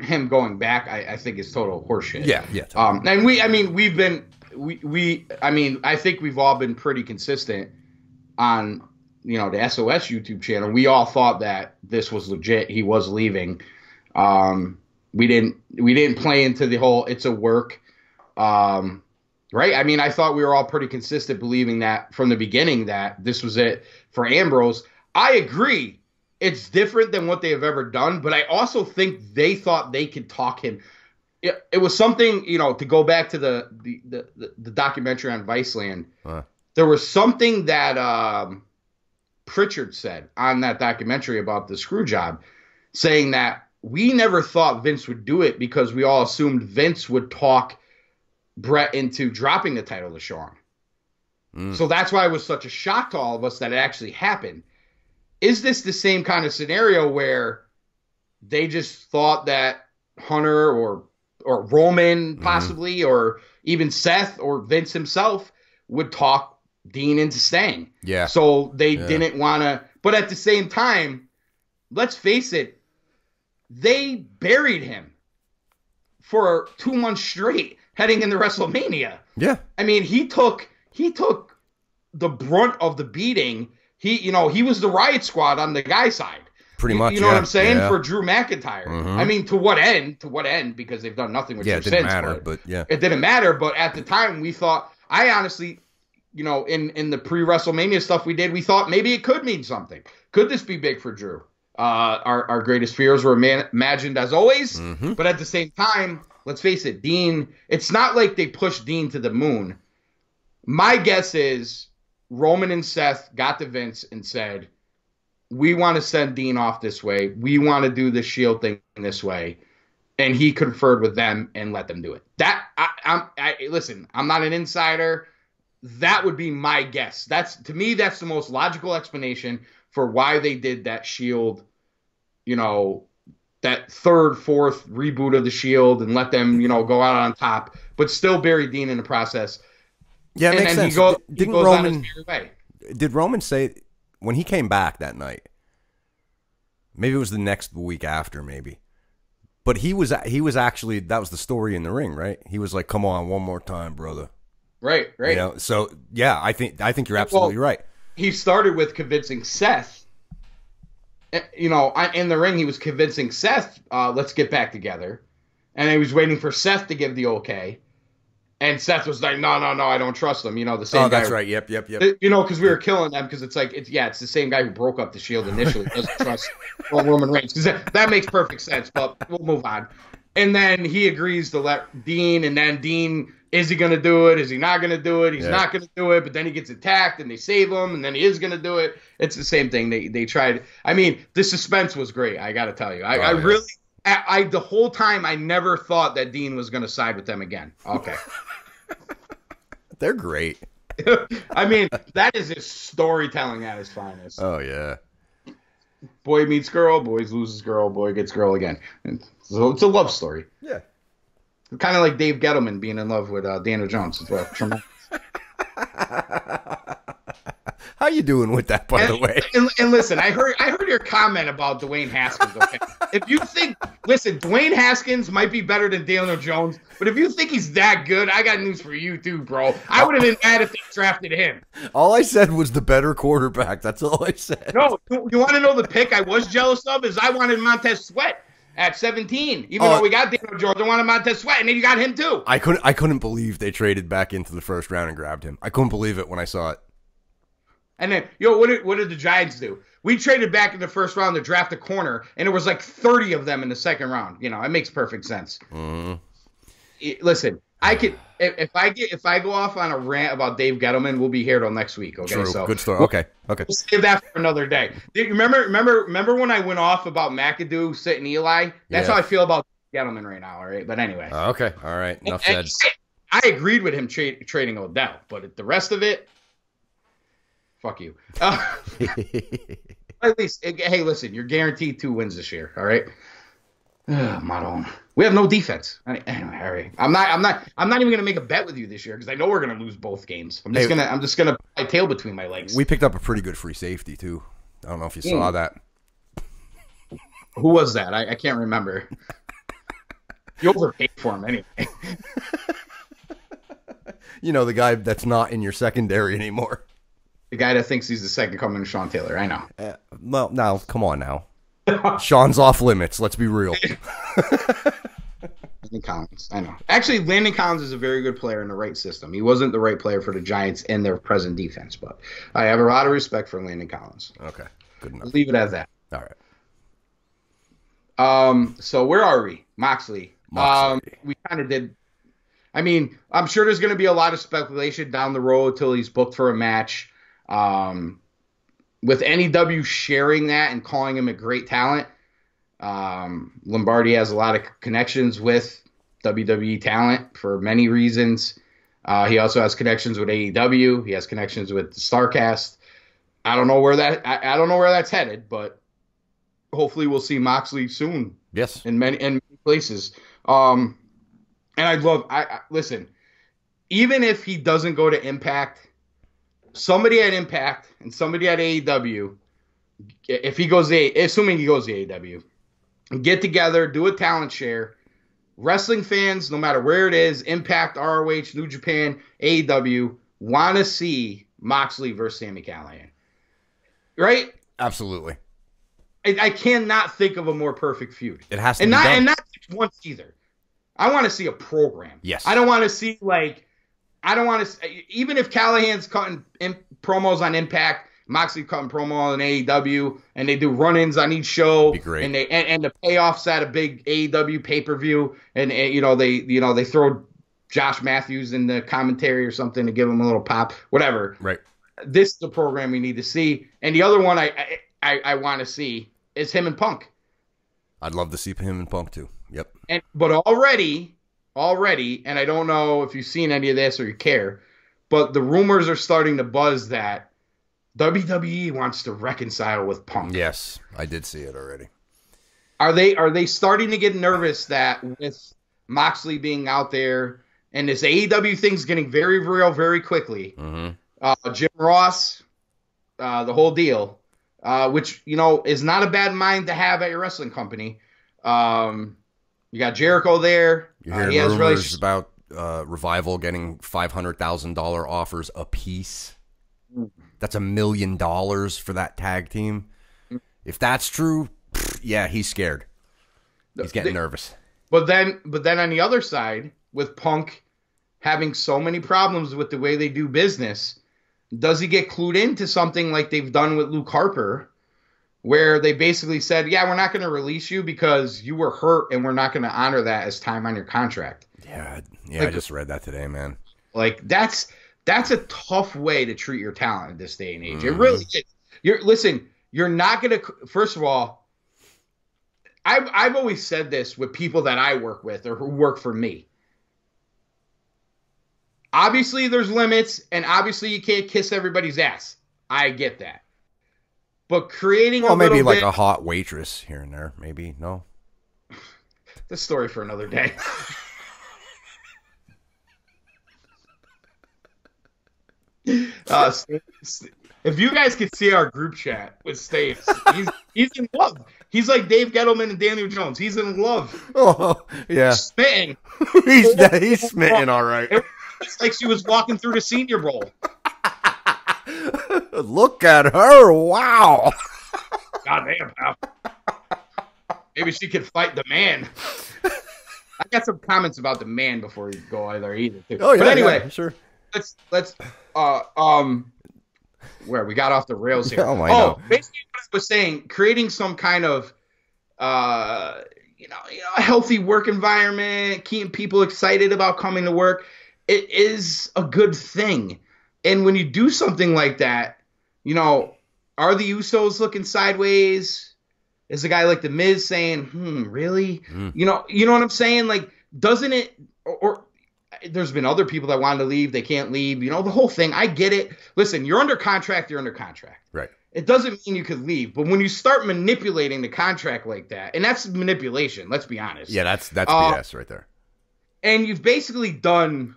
him going back, I, I think is total horseshit. Yeah, yeah. Um, and we, I mean, we've been, we, we, I mean, I think we've all been pretty consistent on, you know, the SOS YouTube channel. We all thought that this was legit. He was leaving. Um, we didn't, we didn't play into the whole it's a work. Um, right? I mean, I thought we were all pretty consistent believing that from the beginning that this was it for Ambrose. I agree. It's different than what they have ever done, but I also think they thought they could talk him. It, it was something, you know, to go back to the the, the, the, documentary on Viceland. Huh. There was something that um, Prichard said on that documentary about the screw job, saying that we never thought Vince would do it because we all assumed Vince would talk Brett into dropping the title to Shawn. Mm. So that's why it was such a shock to all of us that it actually happened. Is this the same kind of scenario where they just thought that Hunter or or Roman mm-hmm. possibly or even Seth or Vince himself would talk Dean into staying? Yeah. So they Yeah. didn't want to. But at the same time, let's face it, they buried him for two months straight heading into WrestleMania. yeah. I mean, he took he took the brunt of the beating. He, you know, he was the riot squad on the guy side. Pretty You- much. You know yeah. what I'm saying? Yeah. For Drew McIntyre. Mhm. I mean, to what end? To what end? Because they've done nothing with yeah, Drew it didn't since, matter, but- but yeah. it didn't matter. But at the time, we thought. I honestly, you know, in in the pre WrestleMania stuff we did, we thought maybe it could mean something. Could this be big for Drew? Uh, our our greatest fears were man- imagined as always, Mhm. but at the same time, let's face it, Dean. It's not like they pushed Dean to the moon. My guess is Roman and Seth got to Vince and said, "We want to send Dean off this way. We want to do the Shield thing this way." and he conferred with them and let them do it. That I, I'm I, listen. I'm not an insider. That would be my guess. That's to me. That's the most logical explanation for why they did that Shield. You know, that third, fourth reboot of the Shield and let them you know go out on top, but still bury Dean in the process. Yeah, it and makes then sense. he, go, Didn't goes on Roman did Roman say when he came back that night? Maybe it was the next week after, maybe. But he was he was actually that was the story in the ring, right? He was like, "Come on, one more time, brother." Right, right. You know, so yeah, I think I think you're absolutely right. he started with convincing Seth. eh, You know, in the ring, he was convincing Seth, uh, "Let's get back together," and he was waiting for Seth to give the okay. And Seth was like, no, no, no, I don't trust him. You know, the same Oh, guy. that's right. Yep, yep, yep. You know, because we were killing them because it's like, it's yeah, it's the same guy who broke up the Shield initially. Doesn't trust Roman Reigns because that, that makes perfect sense. But we'll move on. And then he agrees to let Dean, and then Dean, is he going to do it? Is he not going to do it? He's Yeah. not going to do it. But then he gets attacked, and they save him, and then he is going to do it. It's the same thing. They they tried. I mean, the suspense was great. I got to tell you, I, Oh, I yeah. really. I, I the whole time I never thought that Dean was going to side with them again. Okay. They're great. I mean, that is just storytelling at its finest. Oh yeah. boy meets girl, boys loses girl, boy gets girl again. And so it's a love story. Yeah. Kind of like Dave Gettleman being in love with uh, Dana Jones as well. How you doing with that, by the way? And, and listen, I heard I heard your comment about Dwayne Haskins. Okay, if you think, listen, Dwayne Haskins might be better than Daniel Jones, but if you think he's that good, I got news for you too, bro. I would have been mad if they drafted him. All I said was the better quarterback. That's all I said. No, you, you want to know the pick I was jealous of is I wanted Montez Sweat at 17. Even Oh. though we got Daniel Jones, I wanted Montez Sweat, and then you got him too. I couldn't. I couldn't believe they traded back into the first round and grabbed him. I couldn't believe it when I saw it. And then, yo, what did, what did the Giants do? We traded back in the first round to draft a corner, and it was like 30 of them in the second round. You know, it makes perfect sense. Mm-hmm. It- listen, I could if, I get if I go off on a rant about Dave Gettleman, we'll be here till next week. Okay, True. so Good story. Okay. Okay. we'll save that for another day. Remember remember remember when I went off about McAdoo sitting Eli? That's Yeah. how I feel about Gettleman right now. All right, but anyway, uh, Okay. All right. Enough And- said. I agreed with him tra- trading Odell, but the rest of it, fuck you. Uh, at least, hey, listen, you're guaranteed two wins this year. All right. Maroon. We have no defense. I- Anyway, right. I'm not. I'm not. I'm not even gonna make a bet with you this year because I know we're gonna lose both games. I'm just Hey. gonna. I'm just gonna put my tail between my legs. we picked up a pretty good free safety too. I don't know if you saw Mm. that. Who was that? I, I can't remember. you overpaid for him anyway. You know, the guy that's not in your secondary anymore. The guy that thinks he's the second coming of Sean Taylor. I know. Uh, well, now, come on now. Sean's off limits. Let's be real. Landon Collins. I know. Actually, Landon Collins is a very good player in the right system. He wasn't the right player for the Giants in their present defense, but I have a lot of respect for Landon Collins. Okay. Good enough. leave it at that. All right. Um, so where are we? Moxley. Um, Moxley. we kind of did. I mean, I'm sure there's going to be a lot of speculation down the road till he's booked for a match. Um, with NEW sharing that and calling him a great talent, um, Lombardi has a lot of connections with WWE talent for many reasons. Uh, he also has connections with AEW. He has connections with Starcast. I don't know where that I, I don't know where that's headed, but hopefully we'll see Moxley soon Yes. in many in many places. Um, and I'd love. I, I listen. Even if he doesn't go to Impact, somebody at Impact and somebody at AEW, if he goes to, assuming he goes to AEW, get together, do a talent share. Wrestling fans, no matter where it is, Impact, ROH, New Japan, AEW, want to see Moxley versus Sami Callihan. Right? Absolutely. I, I cannot think of a more perfect feud It has to and be not done. and not once either. I want to see a program. Yes. I don't want to see like I don't want to even if Callihan's cutting in, promos on Impact, Moxley cutting promo on AEW, and they do run-ins on each show. Be great. And they and, and the payoffs at a big AEW pay-per-view, and, and you know they you know they throw Josh Matthews in the commentary or something to give him a little pop, whatever Right. this is the program we need to see. And the other one I I, I, I want to see is him and Punk. I'd love to see him and Punk too. Yep. And but already, already, and I don't know if you've seen any of this or you care, but the rumors are starting to buzz that WWE wants to reconcile with Punk. Yes, I did see it already. Are they are they starting to get nervous that with Moxley being out there and this AEW thing's getting very real very quickly? hmm uh, Jim Ross, uh, the whole deal, uh, which you know is not a bad mind to have at your wrestling company. Um, you got Jericho there. You're Uh, hearing he has rumors relation- about uh, Revival getting five hundred thousand dollar offers a piece. That's a million dollars for that tag team. If that's true, pfft, yeah, he's scared. He's getting nervous. But then, but then on the other side, with Punk having so many problems with the way they do business, does he get clued into something like they've done with Luke Harper, where they basically said, "Yeah, we're not going to release you because you were hurt, and we're not going to honor that as time on your contract." Yeah, yeah, I just read that today, man. Like that's that's a tough way to treat your talent in this day and age. It mm-hmm. really is. You're listen. You're not gonna. First of all, I've I've always said this with people that I work with or who work for me. Obviously, there's limits, and obviously, you can't kiss everybody's ass. I get that. But creating Well, maybe like bit, a hot waitress here and there. Maybe no. the story for another day. uh, if you guys could see our group chat with Staves, he's he's in love. He's like Dave Gettleman and Daniel Jones. He's in love. Oh, yeah. Smitten. he's he's smitten, all right. It's like she was walking through the senior bowl. Look at her! Wow. God damn, pal. Maybe she could fight the man. I got some comments about the man before you go either either. Too. Oh yeah. but anyway, yeah, sure. let's let's uh um where we got off the rails here. Oh, I oh, know. basically what I was saying, creating some kind of uh you know, you know, a healthy work environment, keeping people excited about coming to work, it is a good thing. And when you do something like that, you know, are the Usos looking sideways? Is a guy like the Miz saying, "Hmm, really?" Mm. You know, you know what I'm saying? Like, doesn't it? Or, or there's been other people that wanted to leave, they can't leave. You know, the whole thing. I get it. Listen, you're under contract. You're under contract. Right. It doesn't mean you could leave, but when you start manipulating the contract like that, and that's manipulation. Let's be honest. Yeah, that's that's Uh, BS right there. And you've basically done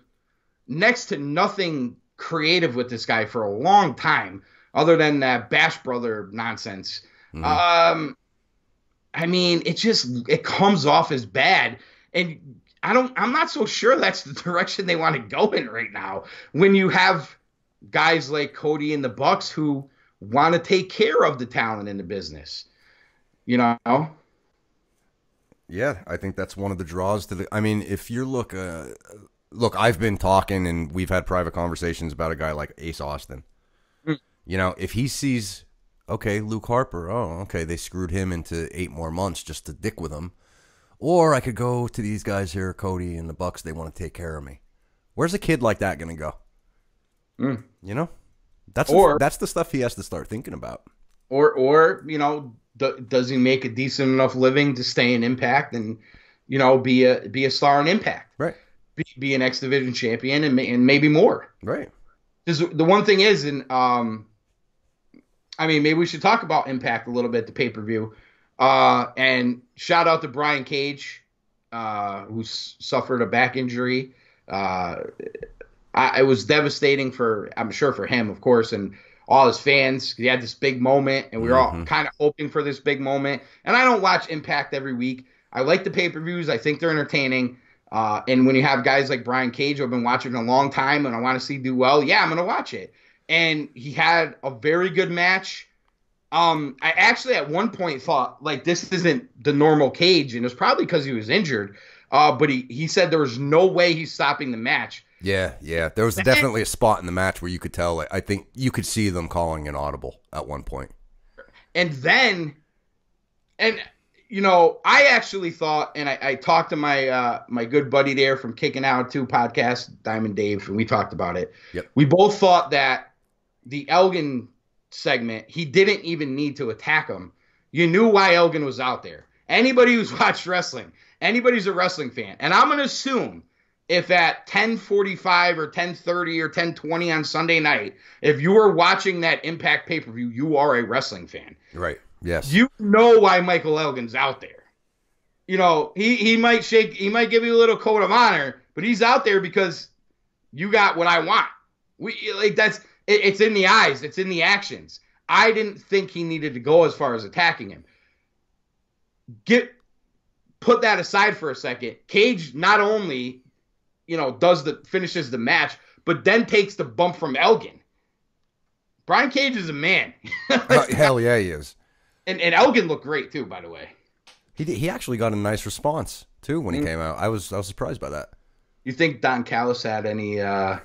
next to nothing creative with this guy for a long time, other than that Bash Brother nonsense. Mhm. Um, I mean, it just it comes off as bad, and I don't. I'm not so sure that's the direction they want to go in right now. When you have guys like Cody and the Bucks who want to take care of the talent in the business, you know. Yeah, I think that's one of the draws to the. I mean, if you look, uh, look, I've been talking and we've had private conversations about a guy like Ace Austin. You know, if he sees, okay, Luke Harper, oh, okay, they screwed him into eight more months just to dick with him, or I could go to these guys here, Cody and the Bucks. They want to take care of me. Where's a kid like that going to go? Mm. You know, that's Or- the, that's the stuff he has to start thinking about. or or you know d- does he make a decent enough living to stay in impact and you know be a be a star in impact Right, be, be an x division champion and, and maybe more right. because the one thing is and um i mean maybe we should talk about impact a little bit the pay-per-view uh and shout out to brian cage uh who s- suffered a back injury uh I, it was devastating for i'm sure for him of course and all his fans. He had this big moment, and we were all Mhm. kind of hoping for this big moment. And I don't watch Impact every week. I like the pay per views. I think they're entertaining. Uh, and when you have guys like Brian Cage, who I've been watching a long time, and I want to see do well, yeah, I'm gonna watch it. And he had a very good match. Um, I actually at one point thought like this isn't the normal Cage, and it's probably because he was injured. Uh, but he he said there was no way he's stopping the match. Yeah, yeah. There was definitely a spot in the match where you could tell. Like, I think you could see them calling an audible at one point. And then, and you know, I actually thought, and I, I talked to my uh, my good buddy there from Kicking Out Two podcast, Diamond Dave, and we talked about it. Yep. We both thought that the Elgin segment, he didn't even need to attack him. You knew why Elgin was out there. Anybody who's watched wrestling, anybody's a wrestling fan, and I'm gonna assume if at 10:45 or 10:30 or 10:20 on Sunday night, if you were watching that Impact pay-per-view, you are a wrestling fan. Right. Yes. You know why Michael Elgin's out there. You know, he he might shake he might give you a little code of honor, but he's out there because you got what I want. We like that's it, it's in the eyes, it's in the actions. I didn't think he needed to go as far as attacking him. Get put that aside for a second. Cage not only, you know, does the finishes the match, but then takes the bump from Elgin. Brian Cage is a man. Uh, hell yeah, he is. and, and Elgin looked great too, by the way. He did- he actually got a nice response too when he Mm. came out. I was I was surprised by that. You think Don Callis had any uh,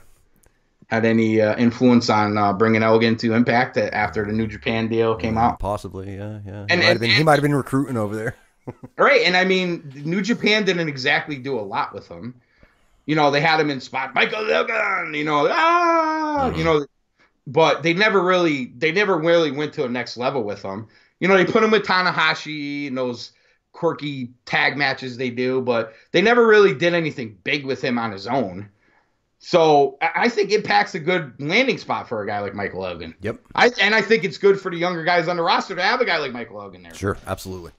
had any uh, influence on uh, bringing Elgin to Impact after the New Japan deal came out? Possibly, yeah, yeah. And- he, might have and- been, he might have been recruiting over there. Right, and I mean, New Japan didn't exactly do a lot with him. You know, they had him in spot Michael Elgin, you know, ah, Mhm. you know, but they never really, they never really went to a next level with him. You know, they put him with Tanahashi and those quirky tag matches they do, but they never really did anything big with him on his own. So I think Impact's a good landing spot for a guy like Michael Elgin. Yep, I and I think it's good for the younger guys on the roster to have a guy like Michael Elgin there. sure, absolutely.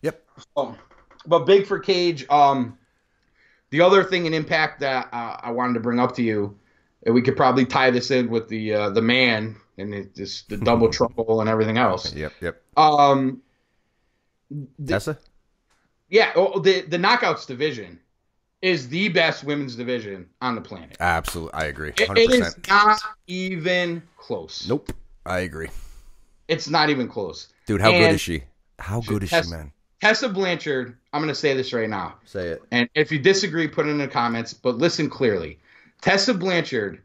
Yep. Um, but big for Cage. Um, the other thing in Impact that uh, I wanted to bring up to you, and we could probably tie this in with the uh, the man and it, this the double trouble and everything else. Yep, yep. Um, the, Tessa? yeah, oh, the the knockouts division is the best women's division on the planet. Absolutely, I agree. It- 100%. it is not even close. Nope, I agree. It's not even close. Dude, how good is she? How good is she, man? Tessa Blanchard, I'm going to say this right now. Say it. And if you disagree, put it in the comments. But listen clearly, Tessa Blanchard,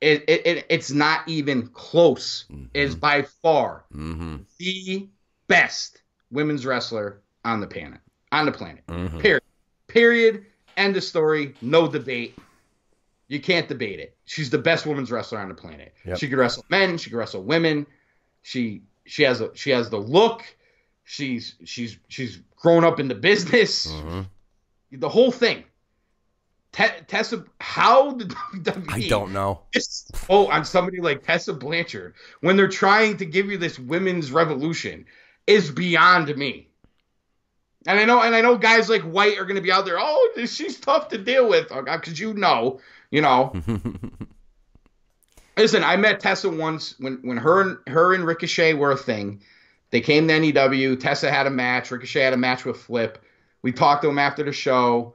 it, it, it it's not even close. Is by far Mm-hmm. the best women's wrestler on the planet. On the planet. Mhm. Period. Period. End of story. No debate. You can't debate it. She's the best women's wrestler on the planet. Yep. She could wrestle men. She could wrestle women. She she has a she has the look. She's she's she's grown up in the business Mhm. the whole thing. Te- Tessa, how did WWE I don't know. oh on somebody like Tessa Blanchard when they're trying to give you this women's revolution is beyond me. And I know, and I know, guys like White are going to be out there. Oh, she's tough to deal with, oh, because you know, you know. Listen, I met Tessa once when when her and her and Ricochet were a thing. They came to NEW. Tessa had a match. Ricochet had a match with Flip. We talked to him after the show.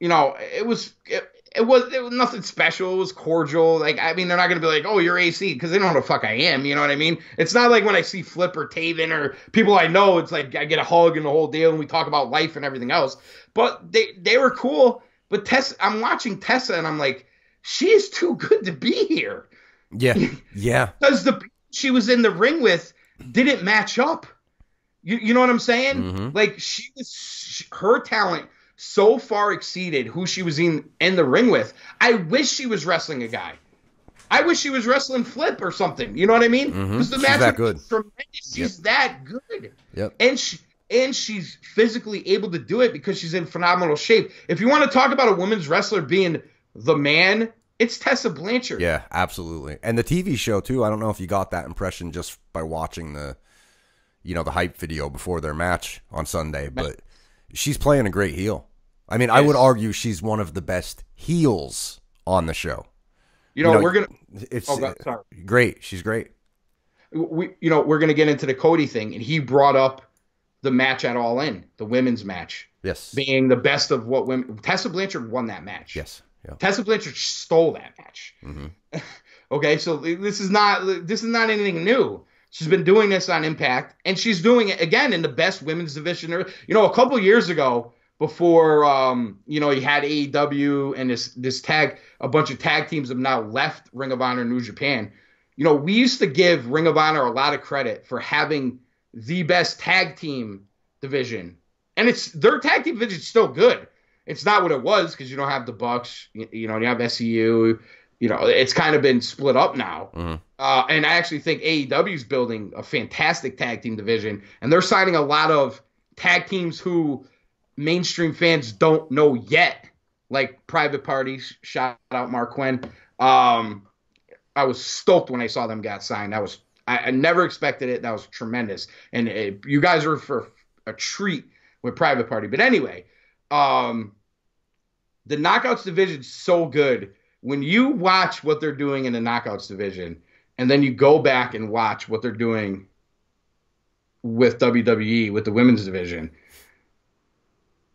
You know, it was it, it was it was nothing special. It was cordial. Like I mean, they're not gonna be like, "Oh, you're AC," because they don't know who the fuck I am. You know what I mean? It's not like when I see Flip or Taven or people I know. It's like I get a hug and the whole deal, and we talk about life and everything else. But they they were cool. But Tessa, I'm watching Tessa, and I'm like, she is too good to be here yeah, yeah. because the she was in the ring with didn't match up. You, you know what I'm saying? Mhm. Like she was, sh her talent so far exceeded who she was in in the ring with. I wish she was wrestling a guy. I wish she was wrestling Flip or something. You know what I mean? Mm-hmm. Because the She's match that was good. tremendous. She's that good Yep. and she and she's physically able to do it because she's in phenomenal shape. If you want to talk about a women's wrestler being the man, it's Tessa Blanchard. Yeah, absolutely. And the TV show too. I don't know if you got that impression just by watching the, you know, the hype video before their match on Sunday. But she's playing a great heel. I mean, I would argue she's one of the best heels on the show. You know, You know, we're gonna. It's Oh, God, sorry. great. She's great. We, you know, we're gonna get into the Cody thing, and he brought up the match at All In, the women's match, Yes. being the best of what women. Tessa Blanchard won that match. Yes. Yeah. Tessa Blanchard stole that match. Mhm. okay, so this is not this is not anything new. She's been doing this on Impact, and she's doing it again in the best women's division. You know, a couple years ago, before um, you know, he had AEW and this this tag, a bunch of tag teams have now left Ring of Honor, New Japan. You know, we used to give Ring of Honor a lot of credit for having the best tag team division, and it's their tag team division is still good. It's not what it was because you don't have the Bucks. You, you know, you have SCU. You know, it's kind of been split up now. Mhm. Uh, and I actually think AEW is building a fantastic tag team division, and they're signing a lot of tag teams who mainstream fans don't know yet, like Private Parties. Shout out Marq Quen. Um, I was stoked when I saw them got signed. That was I, I never expected it. That was tremendous, and it, you guys are for a treat with Private Party. But anyway, um, the Knockouts division is so good. When you watch what they're doing in the Knockouts division, and then you go back and watch what they're doing with WWE with the women's division,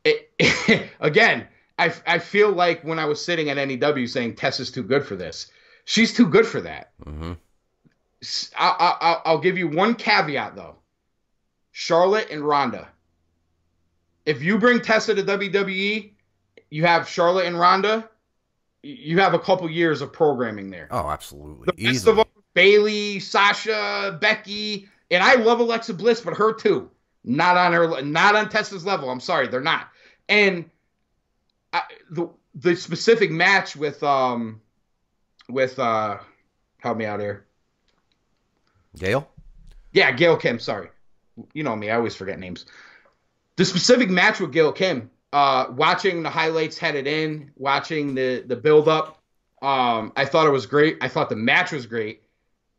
it, again, I, I feel like when I was sitting at NEW saying Tessa's too good for this. She's too good for that. hmm S- I, I, I'll give you one caveat though. Charlotte and Ronda. If you bring Tessa to WWE, you have Charlotte and Ronda. You have a couple years of programming there. Oh, absolutely. The best of them, Bayley, Sasha, Becky, and I love Alexa Bliss, but her too. Not on her, not on Tessa's level. I'm sorry, they're not. And I, the the specific match with um with uh help me out here. Gail? Yeah, Gail Kim. Sorry, you know me. I always forget names. The specific match with Gail Kim. Uh, watching the highlights headed in, watching the the build up. Um, I thought it was great. I thought the match was great.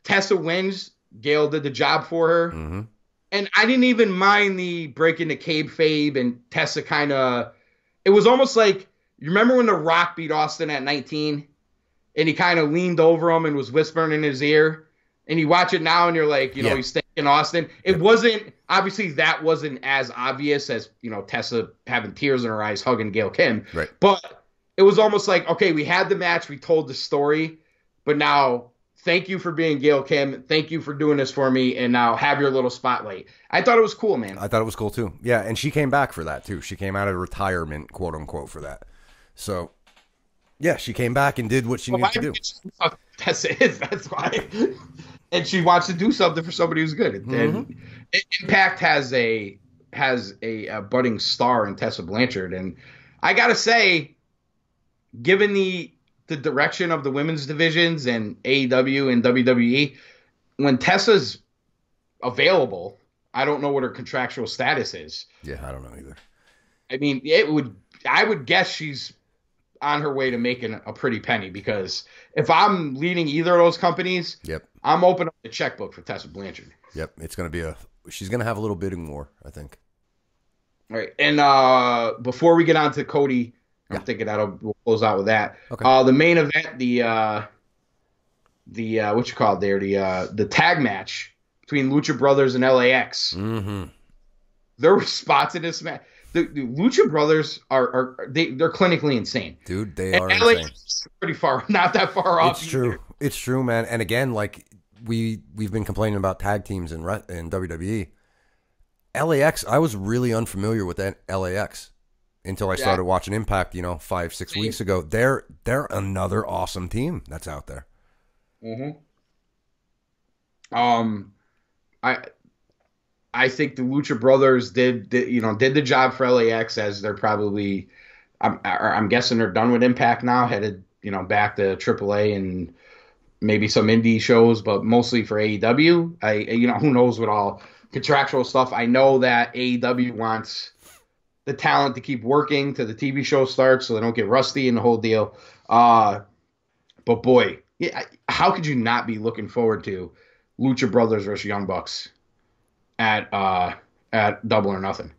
Tessa wins. Gail did the job for her, Mm-hmm. And I didn't even mind the break into the kayfabe and Tessa kind of. It was almost like you remember when The Rock beat Austin at 19, and he kind of leaned over him and was whispering in his ear, and you watch it now and you're like, you know, Yeah. he's thinking Austin. It wasn't obviously that wasn't as obvious as you know Tessa having tears in her eyes hugging Gail Kim, Right. but it was almost like okay, we had the match, we told the story, but now thank you for being Gail Kim, thank you for doing this for me, and now have your little spotlight. I thought it was cool, man. I thought it was cool too. Yeah, and she came back for that too. She came out of retirement, quote unquote, for that. So, yeah, she came back and did what she Well, needed to do. she fuck Tessa that's why, and she wants to do something for somebody who's good. And Mm-hmm. Impact has a has a, a budding star in Tessa Blanchard, and I gotta say, given the the direction of the women's divisions and AEW and WWE, when Tessa's available, I don't know what her contractual status is. Yeah, I don't know either. I mean, it would. I would guess she's on her way to making a pretty penny because if I'm leading either of those companies, Yep, I'm opening up the checkbook for Tessa Blanchard. yep. It's gonna be a. She's gonna have a little bidding war, I think. All right, and uh, before we get on to Cody, I'm Yeah. thinking that'll we'll close out with that. Okay. Uh, the main event, the uh, the uh, what you call it there, the uh, the tag match between Lucha Brothers and LAX. Mm-hmm. There were spots in this match. The, the Lucha Brothers are, are they they're clinically insane. Dude, they And are LAX pretty far, not that far off. It's either. true. It's true, man. And again, like we we've been complaining about tag teams in in WWE. LAX, I was really unfamiliar with that LAX until I Yeah. started watching Impact. You know, five six Same. weeks ago. They're they're another awesome team that's out there. Mm-hmm. Um, I I think the Lucha Brothers did, did you know did the job for LAX as they're probably I'm I'm guessing they're done with Impact now, headed you know back to AAA and maybe some indie shows, but mostly for AEW. I you know who knows what all contractual stuff. I know that AEW wants the talent to keep working till the TV show starts, so they don't get rusty and the whole deal. Uh, but boy, yeah, how could you not be looking forward to Lucha Brothers versus Young Bucks at uh at Double or Nothing?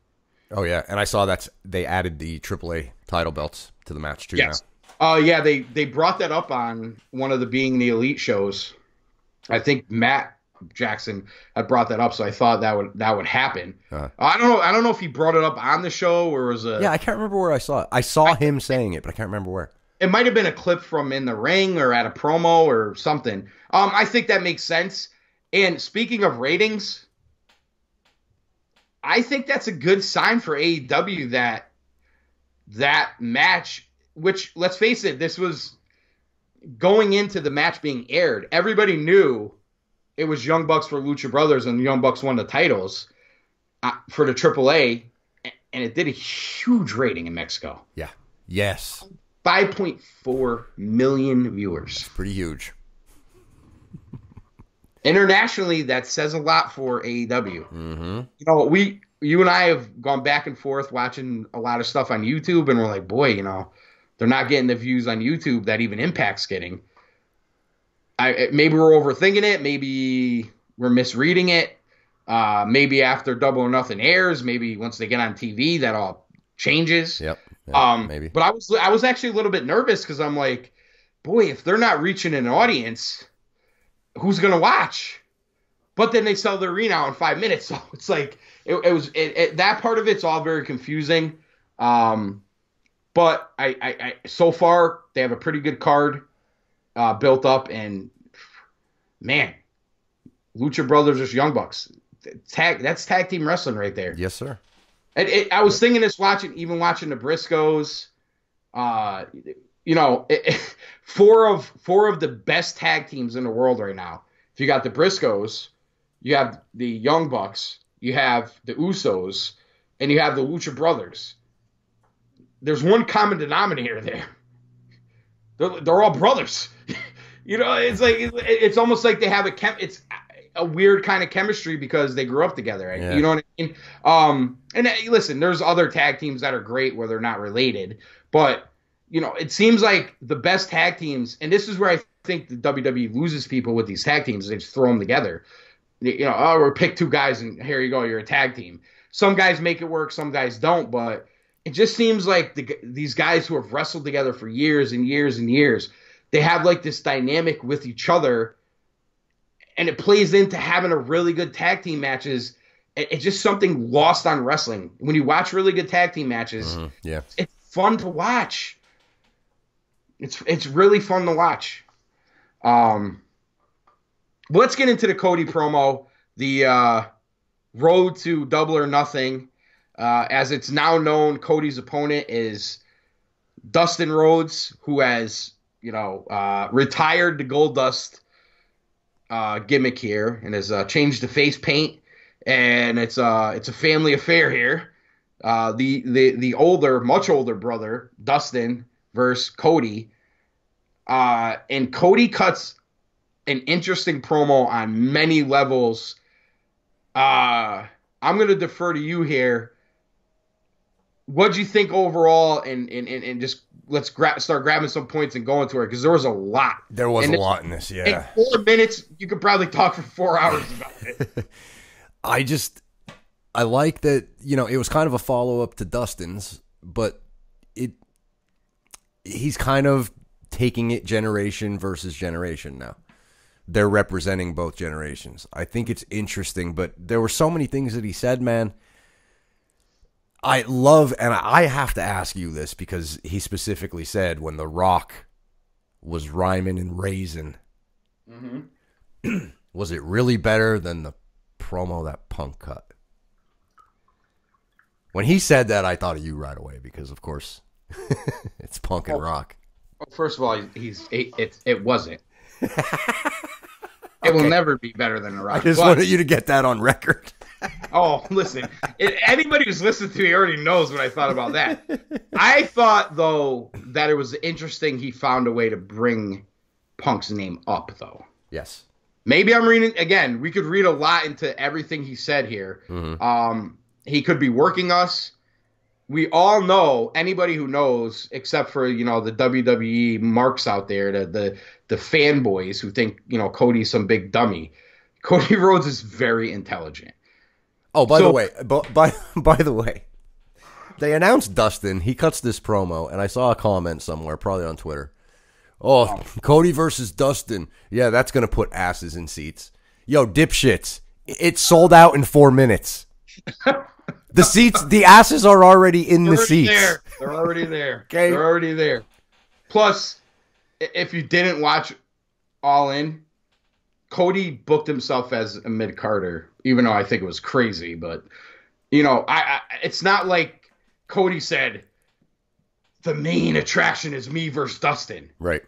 Oh yeah, and I saw that they added the AAA title belts to the match too. Yes. Uh, yeah, they they brought that up on one of the Being the Elite shows. I think Matt Jackson had brought that up, so I thought that would that would happen. Uh-huh. I don't know. I don't know if he brought it up on the show or was a. Yeah, I can't remember where I saw it. I saw him saying it, but I can't remember where. it might have been a clip from in the ring or at a promo or something. Um, I think that makes sense. And speaking of ratings, I think that's a good sign for AEW that that match, which let's face it, this was going into the match being aired. Everybody knew it was Young Bucks for Lucha Brothers, and Young Bucks won the titles uh, for the AAA, and it did a huge rating in Mexico. Yeah. Yes. 5.4 million viewers. Pretty huge. Internationally, that says a lot for AEW. Mm-hmm. You know, we, you and I have gone back and forth watching a lot of stuff on YouTube, and we're like, boy, you know, they're not getting the views on YouTube that even Impact's getting. I maybe we're overthinking it. Maybe we're misreading it. Uh, maybe after Double or Nothing airs, maybe once they get on TV, that all changes. Yep. Yeah, um, maybe. But I was I was actually a little bit nervous because I'm like, boy, if they're not reaching an audience, who's gonna watch? But then they sell the arena in five minutes, so it's like it, it was it, it, that part of it's all very confusing. Um, but I, I, I so far they have a pretty good card uh, built up, and man, Lucha Brothers versus Young Bucks, tag that's tag team wrestling right there. yes, sir. It, it, I was thinking this watching, even watching the Briscoes Uh, you know, it, four of four of the best tag teams in the world right now. If you got the Briscoes, you have the Young Bucks, you have the Usos, and you have the Lucha Brothers. There's one common denominator there. They're, they're all brothers. you know, it's like it's almost like they have a chem. It's a weird kind of chemistry because they grew up together. Yeah. You know what I mean? Um, and uh, listen, there's other tag teams that are great where they're not related, but you know, it seems like the best tag teams, and this is where I think the WWE loses people with these tag teams. They just throw them together. You know, oh, or pick two guys and here you go, you're a tag team. Some guys make it work, some guys don't, but it just seems like the, these guys who have wrestled together for years and years and years, they have like this dynamic with each other, and it plays into having a really good tag team matches. It- It's just something lost on wrestling. When you watch really good tag team matches, Mhm. Yeah. it's fun to watch. It's it's really fun to watch. Um, let's get into the Cody promo, the uh, road to Double or Nothing. Uh, as it's now known, Cody's opponent is Dustin Rhodes, who has you know uh, retired the Gold Dust uh, gimmick here and has uh, changed the face paint, and it's uh it's a family affair here. Uh, the the the older, much older brother Dustin versus Cody, uh, and Cody cuts an interesting promo on many levels. I'm gonna defer to you here. What'd you think overall, and and, and, and just let's gra- start grabbing some points and going to it because there was a lot. There was And a lot in this, In yeah. four minutes, you could probably talk for four hours about it. I just I like that, you know, it was kind of a follow up to Dustin's, but it he's kind of taking it generation versus generation now. They're representing both generations. I think it's interesting, but there were so many things that he said, man. I love and I have to ask you this because he specifically said when The Rock was rhyming and raisin, mm-hmm. was it really better than the promo that Punk cut? When he said that, I thought of you right away because, of course, it's Punk and Rock. Well, first of all, he's it. It, it wasn't. It will never be better than a Rock. I just wanted you to get that on record. Oh, listen. Anybody who's listened to me already knows what I thought about that. I thought though that it was interesting he found a way to bring Punk's name up though. Yes. Maybe I'm reading again. We could read a lot into everything he said here. Um, he could be working us. We all know anybody who knows, except for you know the WWE marks out there, the the the fanboys who think you know Cody's some big dummy. Cody Rhodes is very intelligent. Oh, by So- the way, by, by by the way, they announced Dustin. He cuts this promo, and I saw a comment somewhere, probably on Twitter. Oh, Cody versus Dustin. Yeah, that's gonna put asses in seats. Yo, dipshits! It sold out in four minutes. The seats, the asses are already in the They're already seats. there. They're already there. Okay. They're already there. Plus, if you didn't watch All In, Cody booked himself as a mid carder, even though I think it was crazy. But you know, I, I it's not like Cody said the main attraction is me versus Dustin. Right.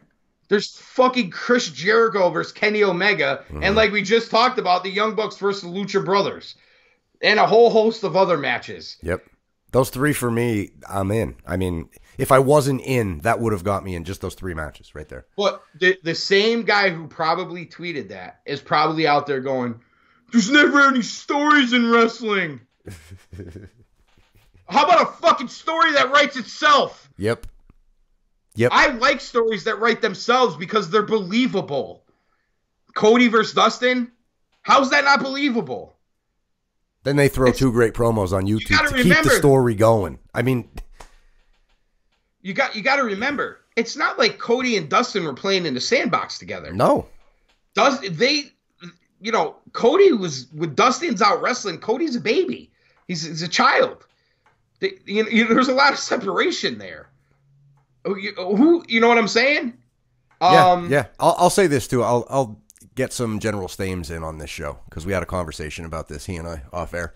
There's fucking Chris Jericho versus Kenny Omega, and mm-hmm. like we just talked about, the Young Bucks versus the Lucha Brothers, and a whole host of other matches. Yep. Those three for me, I'm in. I mean, if I wasn't in, that would have got me in just those three matches right there. But the the same guy who probably tweeted that is probably out there going, "There's never any stories in wrestling." How about a fucking story that writes itself? Yep. Yep. I like stories that write themselves because they're believable. Cody versus Dustin, how's that not believable? Then they throw two great promos on YouTube gotta to keep the story going. I mean, You got you got to remember, it's not like Cody and Dustin were playing in the sandbox together. no. Does they, you know, Cody was with Dustin's out wrestling. Cody's a baby. He's, he's a child. They, you know, you know, there's a lot of separation there. Who, you, who, you know what I'm saying? Yeah, Um, yeah. I'll, I'll say this too. I'll I'll get some General Stames in on this show because we had a conversation about this. He and I off air,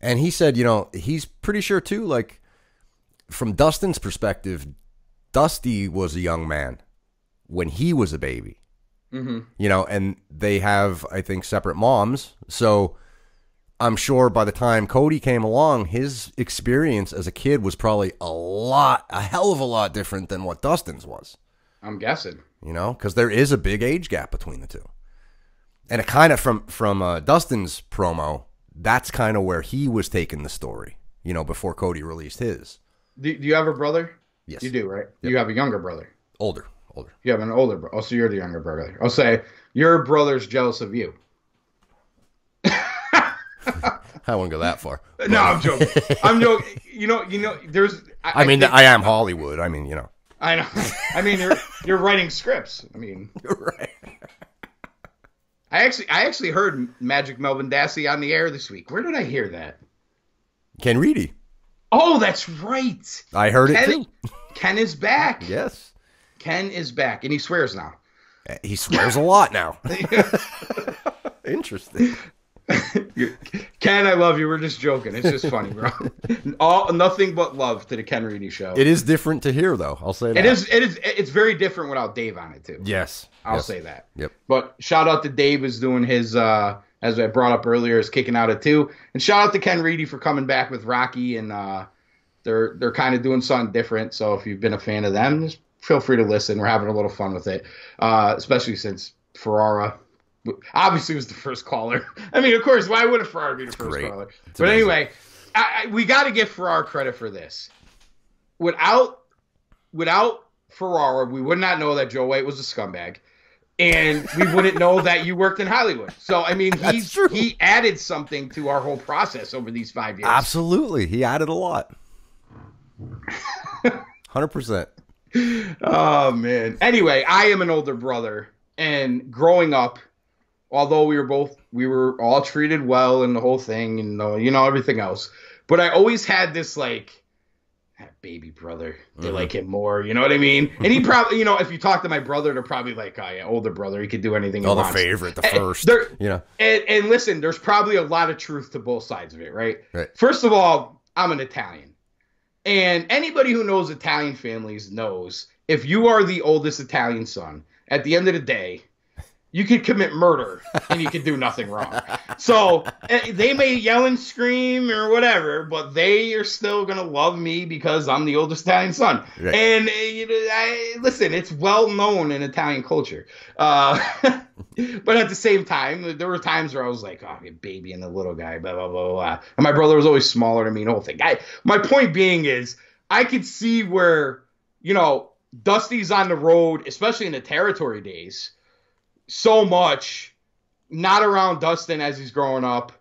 and he said, you know, he's pretty sure too. Like from Dustin's perspective, Dusty was a young man when he was a baby. Hmm You know, and they have, I think, separate moms. So I'm sure by the time Cody came along, his experience as a kid was probably a lot, a hell of a lot different than what Dustin's was. I'm guessing. You know, because there is a big age gap between the two. And it kind of from from uh, Dustin's promo, that's kind of where he was taking the story. You know, before Cody released his. Do, do you have a brother? Yes. You do, right? You have a younger brother. Older, older. You have an older brother. Oh, so you're the younger brother. I'll say your brother's jealous of you. I wouldn't go that far. No, I'm joking. I'm joking. You know, you know. There's. I mean, think- I am Hollywood. I mean, you know. I know. I mean, you're you're writing scripts. I mean, you're right. I actually I actually heard Magic Melvin Dassey on the air this week. Where did I hear that? Ken Reedy. Oh, that's right. I heard it too. Ken is back. Yes. Ken is back, and he swears now. He swears a lot now. Interesting. Ken, I love you. We're just joking. It's just funny, bro. All nothing but love to the Ken Reedy show. It is different to hear, though. I'll say that. it is. It is. It's very different without Dave on it too. Yes. I'll yes. say that. Yep. But shout out to Dave is doing his uh as I brought up earlier is kicking out at two. And shout out to Ken Reedy for coming back with Rocky and uh they're they're kind of doing something different. So if you've been a fan of them, just feel free to listen. We're having a little fun with it. Uh especially since Ferrara obviously was the first caller. I mean, of course, why would a Ferrara be the first great. caller? It's but amazing. anyway, I, I, we got to give Ferrara credit for this. Without without Ferrara, we would not know that Joe White was a scumbag, and we wouldn't know that you worked in Hollywood. So I mean, he's he added something to our whole process over these five years. Absolutely. He added a lot. 100%. Oh man. Anyway, I am an older brother, and growing up, although we were both we were all treated well and the whole thing, and uh, you know everything else, but I always had this like. "That Baby brother, they Mhm. like him more. You know what I mean? And he probably, you know, if you talk to my brother, they're probably like, "Oh yeah, older brother, he could do anything Oh, the wants." favorite, the Eh, first. there- You know, And, and listen, there's probably a lot of truth to both sides of it, right? Right. First of all, I'm an Italian. And anybody who knows Italian families knows if you are the oldest Italian son, at the end of the day, you could commit murder and you could do nothing wrong. So eh, they may yell and scream or whatever, but they are still going to love me because I'm the oldest Italian son. Right. And eh, you know, I, listen, it's well known in Italian culture. Uh, but at the same time, there were times where I was like, "Oh, baby and the little guy," blah blah blah blah. And my brother was always smaller than me. And the whole thing. I, my point being is, I could see where you know Dusty's on the road, especially in the territory days, so much not around Dustin as he's growing up,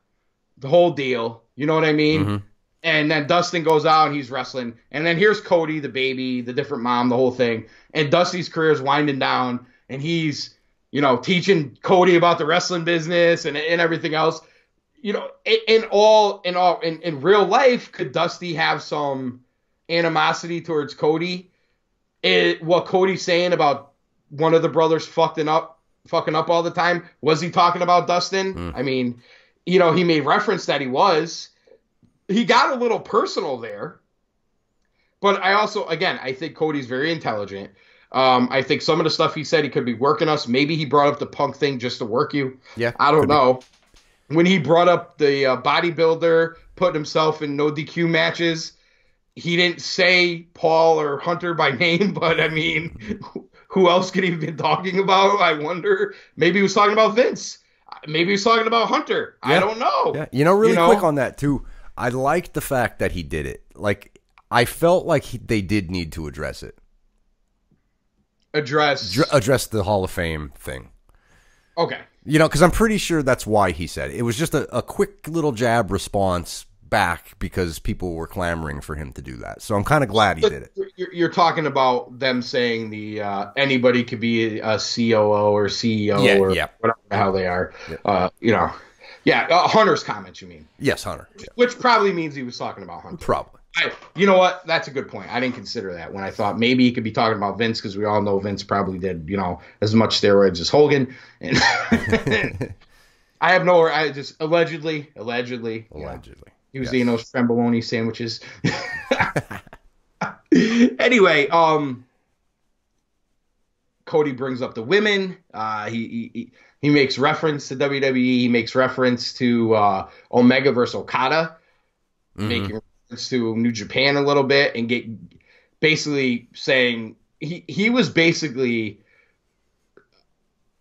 the whole deal. You know what I mean? Mhm. And then Dustin goes out and he's wrestling. And then here's Cody, the baby, the different mom, the whole thing. And Dusty's career is winding down and he's, you know, teaching Cody about the wrestling business and, and everything else. You know, in, in all in all in, in real life, could Dusty have some animosity towards Cody? It, what Cody's saying about one of the brothers fucking up fucking up all the time, was he talking about Dustin? Mm. I mean, you know, he made reference that he was he got a little personal there. But I also, again, I think Cody's very intelligent. Um, I think some of the stuff he said he could be working us. Maybe he brought up the punk thing just to work you. Yeah. I don't could be. know. When he brought up the uh, bodybuilder putting himself in no DQ matches, he didn't say Paul or Hunter by name, but I mean, who else could he have been talking about? I wonder. Maybe he was talking about Vince. Maybe he was talking about Hunter. I don't know. Yeah, you know, really You know? quick on that too. I liked the fact that he did it. Like, I felt like he, they did need to address it, Address. Dr- address the Hall of Fame thing. okay. You know, because I'm pretty sure that's why he said it. It was just a, a quick little jab response back because people were clamoring for him to do that. So I'm kind of glad he did it. You're, you're talking about them saying the uh, anybody could be a COO or CEO Yeah, or yeah. whatever the hell they are. Yeah. Uh, you know, yeah, uh, Hunter's comments. You mean, Yes, Hunter. Yeah, which probably means he was talking about Hunter. probably. I, you know what? That's a good point. I didn't consider that when I thought maybe he could be talking about Vince because we all know Vince probably did, you know, as much steroids as Hogan. And I have no, I just allegedly, allegedly, you know, Allegedly. He was Yes. eating those tremboloni sandwiches. anyway, um, Cody brings up the women. Uh, he, he he makes reference to WWE. He makes reference to uh, Omega versus Okada, mm-hmm. making reference to New Japan a little bit, and get basically saying he he was basically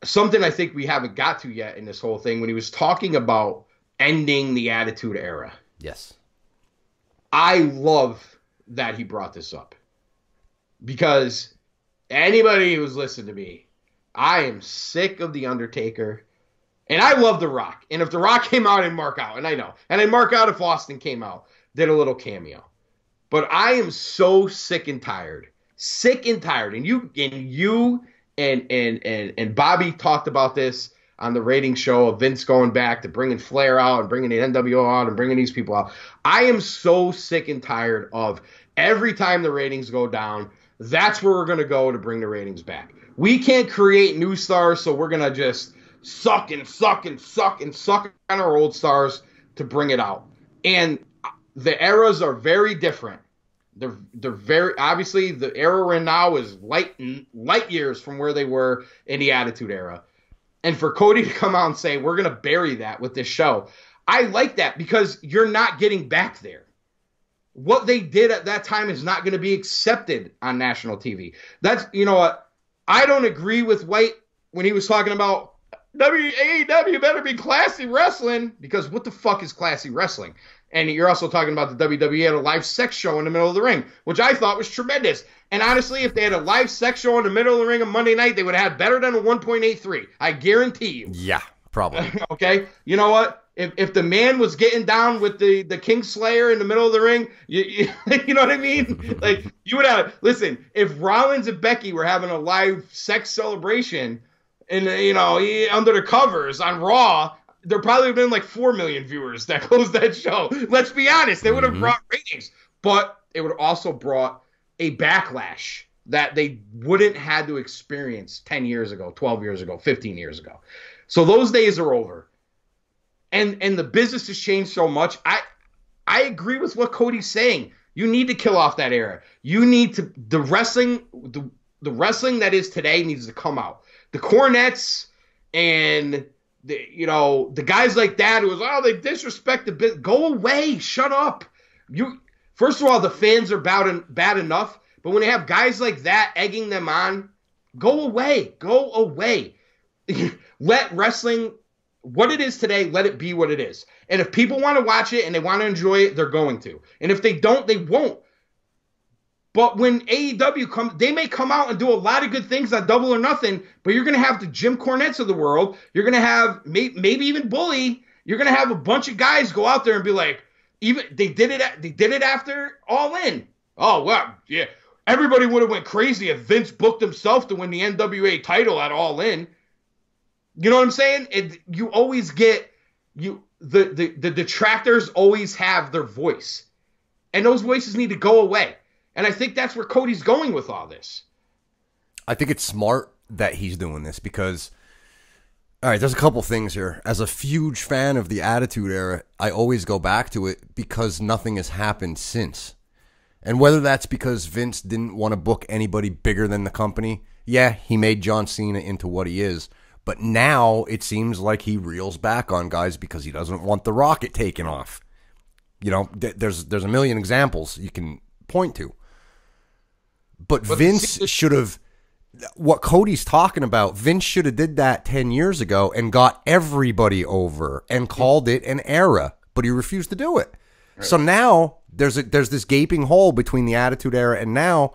something I think we haven't got to yet in this whole thing when he was talking about ending the Attitude Era. Yes. I love that he brought this up because anybody who's listened to me, I am sick of The Undertaker. And I love The Rock. And if The Rock came out and Mark out, and I know, and then Mark out if Austin came out, did a little cameo. But I am so sick and tired. Sick and tired. And you and you and and and and Bobby talked about this on the rating show of Vince going back to bringing Flair out and bringing the NWO out and bringing these people out. I am so sick and tired of every time the ratings go down, that's where we're going to go to bring the ratings back. We can't create new stars, so we're going to just suck and suck and suck and suck on our old stars to bring it out. And the eras are very different. They're they're very obviously the era we're in now is light light years from where they were in the Attitude Era. And for Cody to come out and say we're gonna bury that with this show, I like that because you're not getting back there. What they did at that time is not going to be accepted on national TV. That's you know what I don't agree with White when he was talking about WAEW better be classy wrestling because what the fuck is classy wrestling? And you're also talking about the WWE had a live sex show in the middle of the ring, which I thought was tremendous. And honestly, if they had a live sex show in the middle of the ring on Monday night, they would have better than a 1.83. I guarantee you. Yeah, probably. okay. You know what? If, if the man was getting down with the the King Slayer in the middle of the ring, you, you, you know what I mean? like you would have listen. If Rollins and Becky were having a live sex celebration, and you know under the covers on Raw, there probably have been like four million viewers that closed that show. Let's be honest, they would have mm-hmm. brought ratings, but it would have also brought a backlash that they wouldn't had to experience 10 years ago, 12 years ago, 15 years ago. So those days are over. And and the business has changed so much. I I agree with what Cody's saying. You need to kill off that era. You need to the wrestling the the wrestling that is today needs to come out. The Cornettes and the, you know, the guys like that who was, oh, they disrespect the bit. Go away. Shut up. You first of all, the fans are bad, bad enough, but when they have guys like that egging them on, go away. Go away. let wrestling what it is today, let it be what it is. And if people want to watch it and they want to enjoy it, they're going to. And if they don't, they won't. But when AEW come, they may come out and do a lot of good things on Double or Nothing. But you're going to have the Jim Cornettes of the world. You're going to have may, maybe even Bully. You're going to have a bunch of guys go out there and be like, even they did it. They did it after All In. Oh well, yeah. Everybody would have went crazy if Vince booked himself to win the NWA title at All In. You know what I'm saying? It, you always get you the, the the detractors always have their voice, and those voices need to go away. And I think that's where Cody's going with all this. I think it's smart that he's doing this because all right, there's a couple things here. As a huge fan of the Attitude Era, I always go back to it because nothing has happened since. And whether that's because Vince didn't want to book anybody bigger than the company, yeah, he made John Cena into what he is. But now it seems like he reels back on guys because he doesn't want the rocket taken off. You know, there's there's a million examples you can point to. But, but Vince should have what Cody's talking about. Vince should have did that 10 years ago and got everybody over and called it an era, but he refused to do it. Right. So now there's a there's this gaping hole between the Attitude Era and now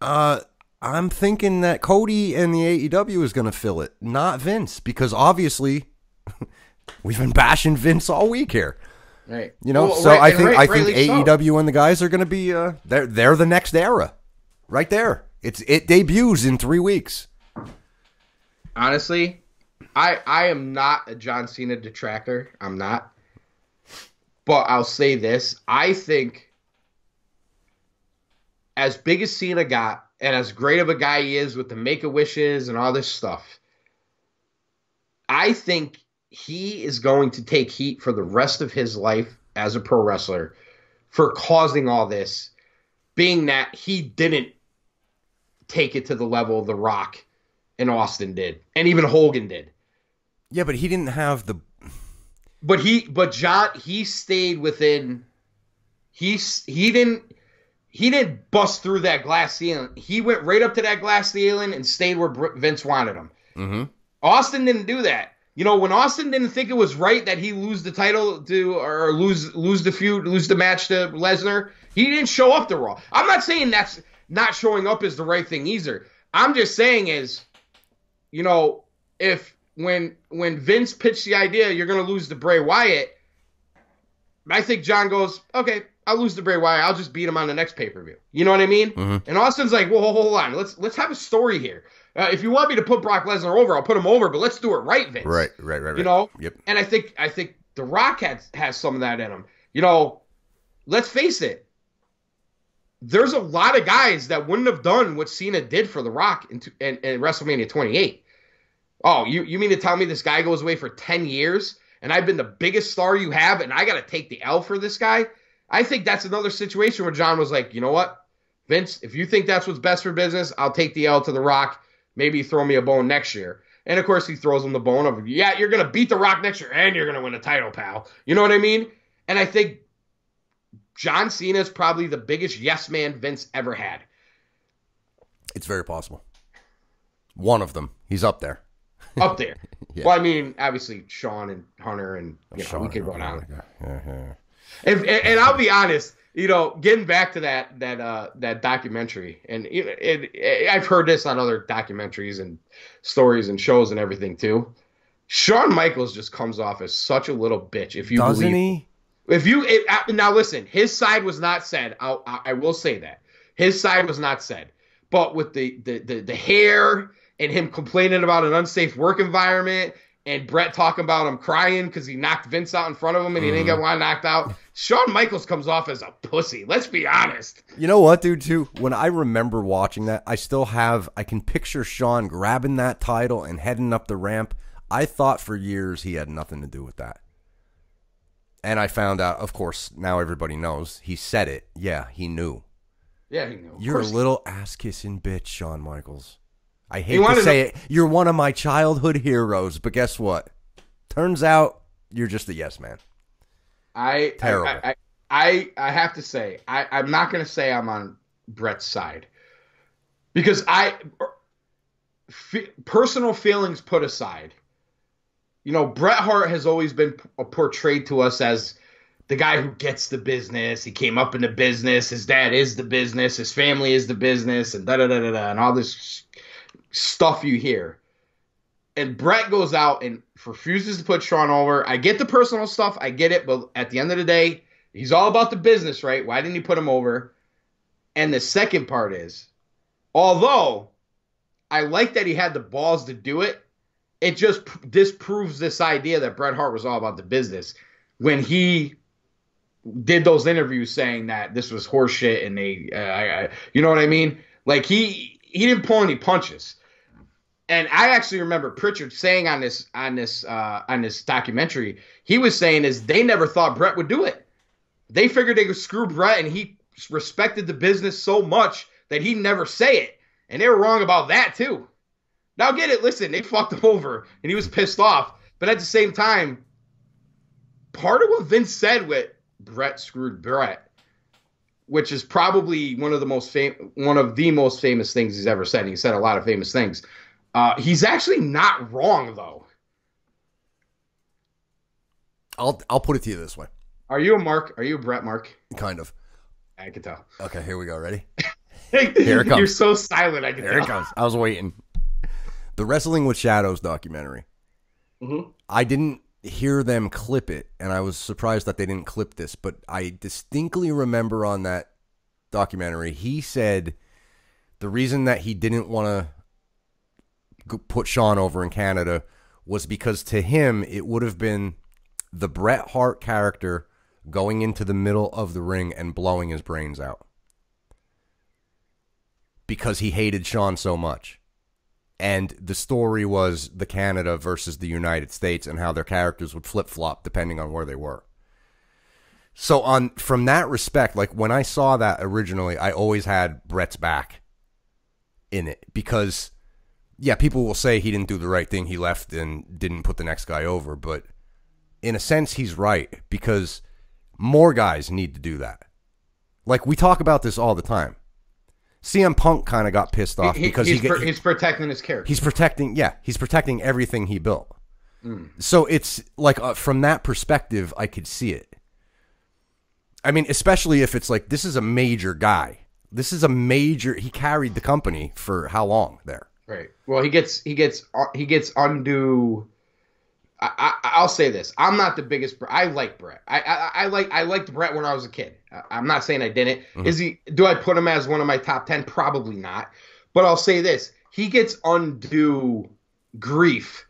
uh I'm thinking that Cody and the AEW is going to fill it, not Vince, because obviously we've been bashing Vince all week here. Right. You know, well, so right, I think right, I think AEW so. and the guys are going to be uh, they're they're the next era right there. It's it debuts in three weeks. Honestly, I I am not a John Cena detractor. I'm not. But I'll say this: I think as big as Cena got, and as great of a guy he is with the Make a Wishes and all this stuff, I think he is going to take heat for the rest of his life as a pro wrestler for causing all this, being that he didn't take it to the level of The Rock and Austin did, and even Hogan did. Yeah, but he didn't have the. But he, but John, he stayed within. He he didn't he didn't bust through that glass ceiling. He went right up to that glass ceiling and stayed where Vince wanted him. Mm-hmm. Austin didn't do that. You know, when Austin didn't think it was right that he lose the title to or lose lose the feud, lose the match to Lesnar, he didn't show up to Raw. I'm not saying that's not showing up is the right thing either. I'm just saying is, you know, if when when Vince pitched the idea you're gonna lose to Bray Wyatt, I think John goes, okay, I'll lose to Bray Wyatt. I'll just beat him on the next pay per view. You know what I mean? Mm-hmm. And Austin's like, well, hold on, let's let's have a story here. Uh, if you want me to put Brock Lesnar over, I'll put him over, but let's do it right, Vince. Right, right, right, right. You know? Yep. And I think I think The Rock has has some of that in him. You know, let's face it. There's a lot of guys that wouldn't have done what Cena did for The Rock in, in, in WrestleMania 28. Oh, you, you mean to tell me this guy goes away for 10 years and I've been the biggest star you have and I got to take the L for this guy? I think that's another situation where John was like, you know what, Vince, if you think that's what's best for business, I'll take the L to The Rock. Maybe throw me a bone next year. And of course, he throws him the bone of, yeah, you're going to beat The Rock next year and you're going to win a title, pal. You know what I mean? And I think John Cena is probably the biggest yes man Vince ever had. It's very possible. One of them. He's up there. Up there. Yeah. Well, I mean, obviously, Shawn and Hunter, and you know, Shawn, we could go down. Yeah, yeah. And, and, and I'll be honest, you know, getting back to that that uh, that documentary, and it, it, I've heard this on other documentaries and stories and shows and everything too. Shawn Michaels just comes off as such a little bitch. If you Doesn't believe, he? If you it, uh, now listen, his side was not said. I'll, I, I will say that his side was not said, but with the the the, the hair and him complaining about an unsafe work environment. And Bret talking about him crying because he knocked Vince out in front of him and he didn't get one knocked out. Shawn Michaels comes off as a pussy. Let's be honest. You know what, dude? Too when I remember watching that, I still have. I can picture Shawn grabbing that title and heading up the ramp. I thought for years he had nothing to do with that, and I found out. Of course, now everybody knows. He said it. Yeah, he knew. Yeah, he knew. Of You're a course. little ass kissing bitch, Shawn Michaels. I hate to wanted say it. You're one of my childhood heroes, but guess what? Turns out you're just a yes man. I, Terrible. I, I, I, I have to say, I, I'm not going to say I'm on Bret's side because I, er, f- personal feelings put aside, you know, Bret Hart has always been p- uh, portrayed to us as the guy who gets the business. He came up in the business. His dad is the business. His family is the business, and da da da da da, and all this stuff you hear. And Bret goes out and refuses to put Shawn over. I get the personal stuff, I get it, but at the end of the day, he's all about the business, right? Why didn't he put him over? And the second part is, although I like that he had the balls to do it, it just p- disproves this idea that Bret Hart was all about the business when he did those interviews saying that this was horseshit and they, uh, I, I, you know what I mean? Like he he didn't pull any punches and I actually remember Prichard saying on this on this uh, on this documentary, he was saying is they never thought Bret would do it. They figured they could screw Bret, and he respected the business so much that he never say it, and they were wrong about that too. Now get it, listen, they fucked him over, and he was pissed off. But at the same time, part of what Vince said with Bret screwed Bret, which is probably one of the most fam- one of the most famous things he's ever said. He said a lot of famous things. Uh, he's actually not wrong though. I'll I'll put it to you this way, Are you a Mark? Are you a Bret Mark? kind of. I can tell. Okay, here we go. Ready? Here it comes. You're so silent. I can Here tell. it comes. I was waiting. The Wrestling with Shadows documentary. Mhm. I didn't hear them clip it, and I was surprised that they didn't clip this, but I distinctly remember on that documentary, he said the reason that he didn't want to put Shawn over in Canada was because to him, it would have been the Bret Hart character going into the middle of the ring and blowing his brains out because he hated Shawn so much. And the story was the Canada versus the United States and how their characters would flip flop depending on where they were. So on from that respect, like when I saw that originally, I always had Bret's back in it because yeah, people will say he didn't do the right thing. He left and didn't put the next guy over, but in a sense, he's right because more guys need to do that. Like we talk about this all the time. CM Punk kind of got pissed off He- because he's, he, he's protecting his character. he's protecting. Yeah, he's protecting everything he built. Mm. So it's like uh, from that perspective, I could see it. I mean, especially if it's like this is a major guy. This is a major. He carried the company for how long there? Right. Well, he gets he gets uh, he gets undue. I, I'll say this: I'm not the biggest. I like Bret. I, I I like I liked Bret when I was a kid. I'm not saying I didn't. Is he? Do I put him as one of my top ten? Probably not. But I'll say this: he gets undue grief.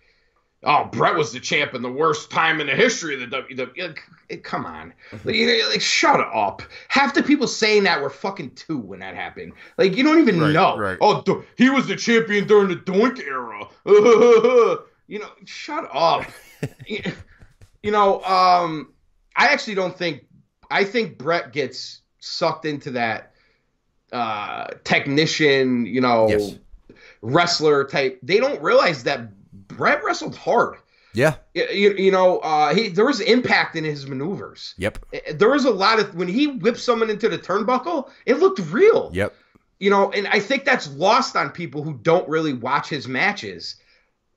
Oh, Bret was the champ in the worst time in the history of the WWE. Like, eh, Come on, like, like, shut up. Half the people saying that were fucking two when that happened. Like you don't even Right, know. right. Oh, he was the champion during the Doink era. you know, shut up. you know, um, I actually don't think. I think Bret gets sucked into that uh, technician, you know, Yes. wrestler type. They don't realize that Bret wrestled hard. Yeah. You, you, you know, uh, he there was impact in his maneuvers. Yep. Eh, There was a lot of when he whipped someone into the turnbuckle, it looked real Yep. you know, and I think that's lost on people who don't really watch his matches.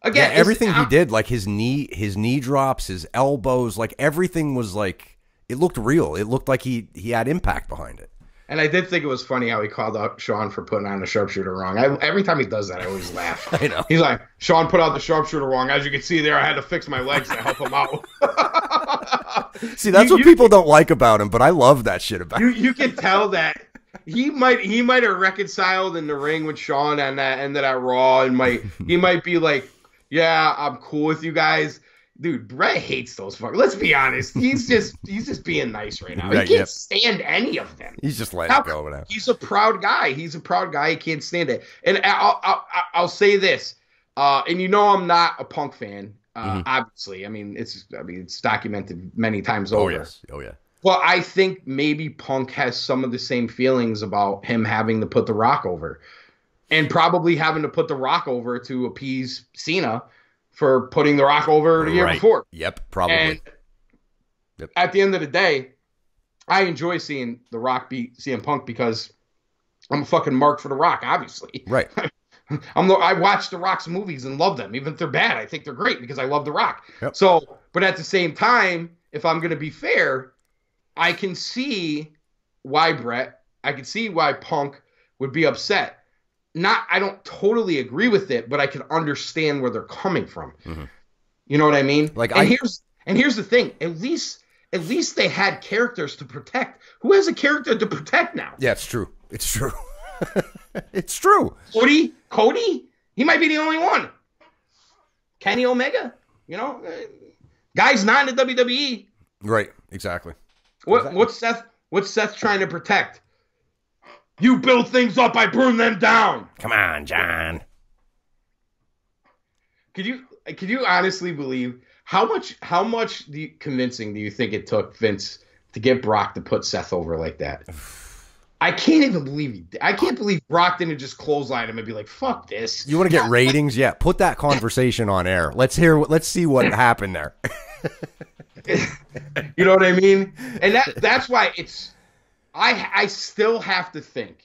Again, Yeah, everything he did, like his knee, his knee drops, his elbows, like everything was like it looked real. It looked like he he had impact behind it. And I did think it was funny how he called out Shawn for putting on the sharpshooter wrong. I, every time he does that, I always laugh. I know. He's like, Shawn put out the sharpshooter wrong. As you can see there, I had to fix my legs to help him out. See, that's You- what you- people don't like about him, but I love that shit about. you him. you can tell that he might he might have reconciled in the ring with Shawn and that end of that Raw, and might he might be like, yeah, I'm cool with you guys. Dude, Bret hates those fuckers. Let's be honest. He's just he's just being nice right now. Right, he can't yep. stand any of them. He's just letting How go. He's a proud guy. He's a proud guy. He can't stand it. And I'll I'll, I'll say this, uh, and you know I'm not a punk fan. Uh, Obviously, I mean it's I mean it's documented many times over. Oh yes. Oh yeah. Well, I think maybe Punk has some of the same feelings about him having to put The Rock over, and probably having to put The Rock over to appease Cena for putting The Rock over the year Right. before. Yep. Probably. And Yep. at the end of the day, I enjoy seeing The Rock beat CM Punk because I'm a fucking mark for The Rock, obviously. right. I'm the, I watch The Rock's movies and love them, even if they're bad. I think they're great because I love The Rock. Yep. So, but at the same time, if I'm going to be fair, I can see why Bret, I can see why Punk would be upset. Not, I don't totally agree with it, but I can understand where they're coming from. Mhm. You know what I mean? Like, and I- here's and here's the thing. At least, at least they had characters to protect. Who has a character to protect now? Yeah, it's true. It's true. it's true. Cody, Cody, he might be the only one. Kenny Omega, you know, guy's not in the WWE. Right. Exactly. What, Exactly. what's Seth? What's Seth trying to protect? You build things up, I burn them down. Come on, John. Could you? Could you honestly believe how much? How much do you, convincing do you think it took Vince to get Brock to put Seth over like that? I can't even believe he. did- I can't believe Brock didn't just clothesline him and be like, "Fuck this." You want to get ratings? Yeah. Put that conversation on air. Let's hear. Let's see what happened there. You know what I mean? And that that's why it's I I still have to think.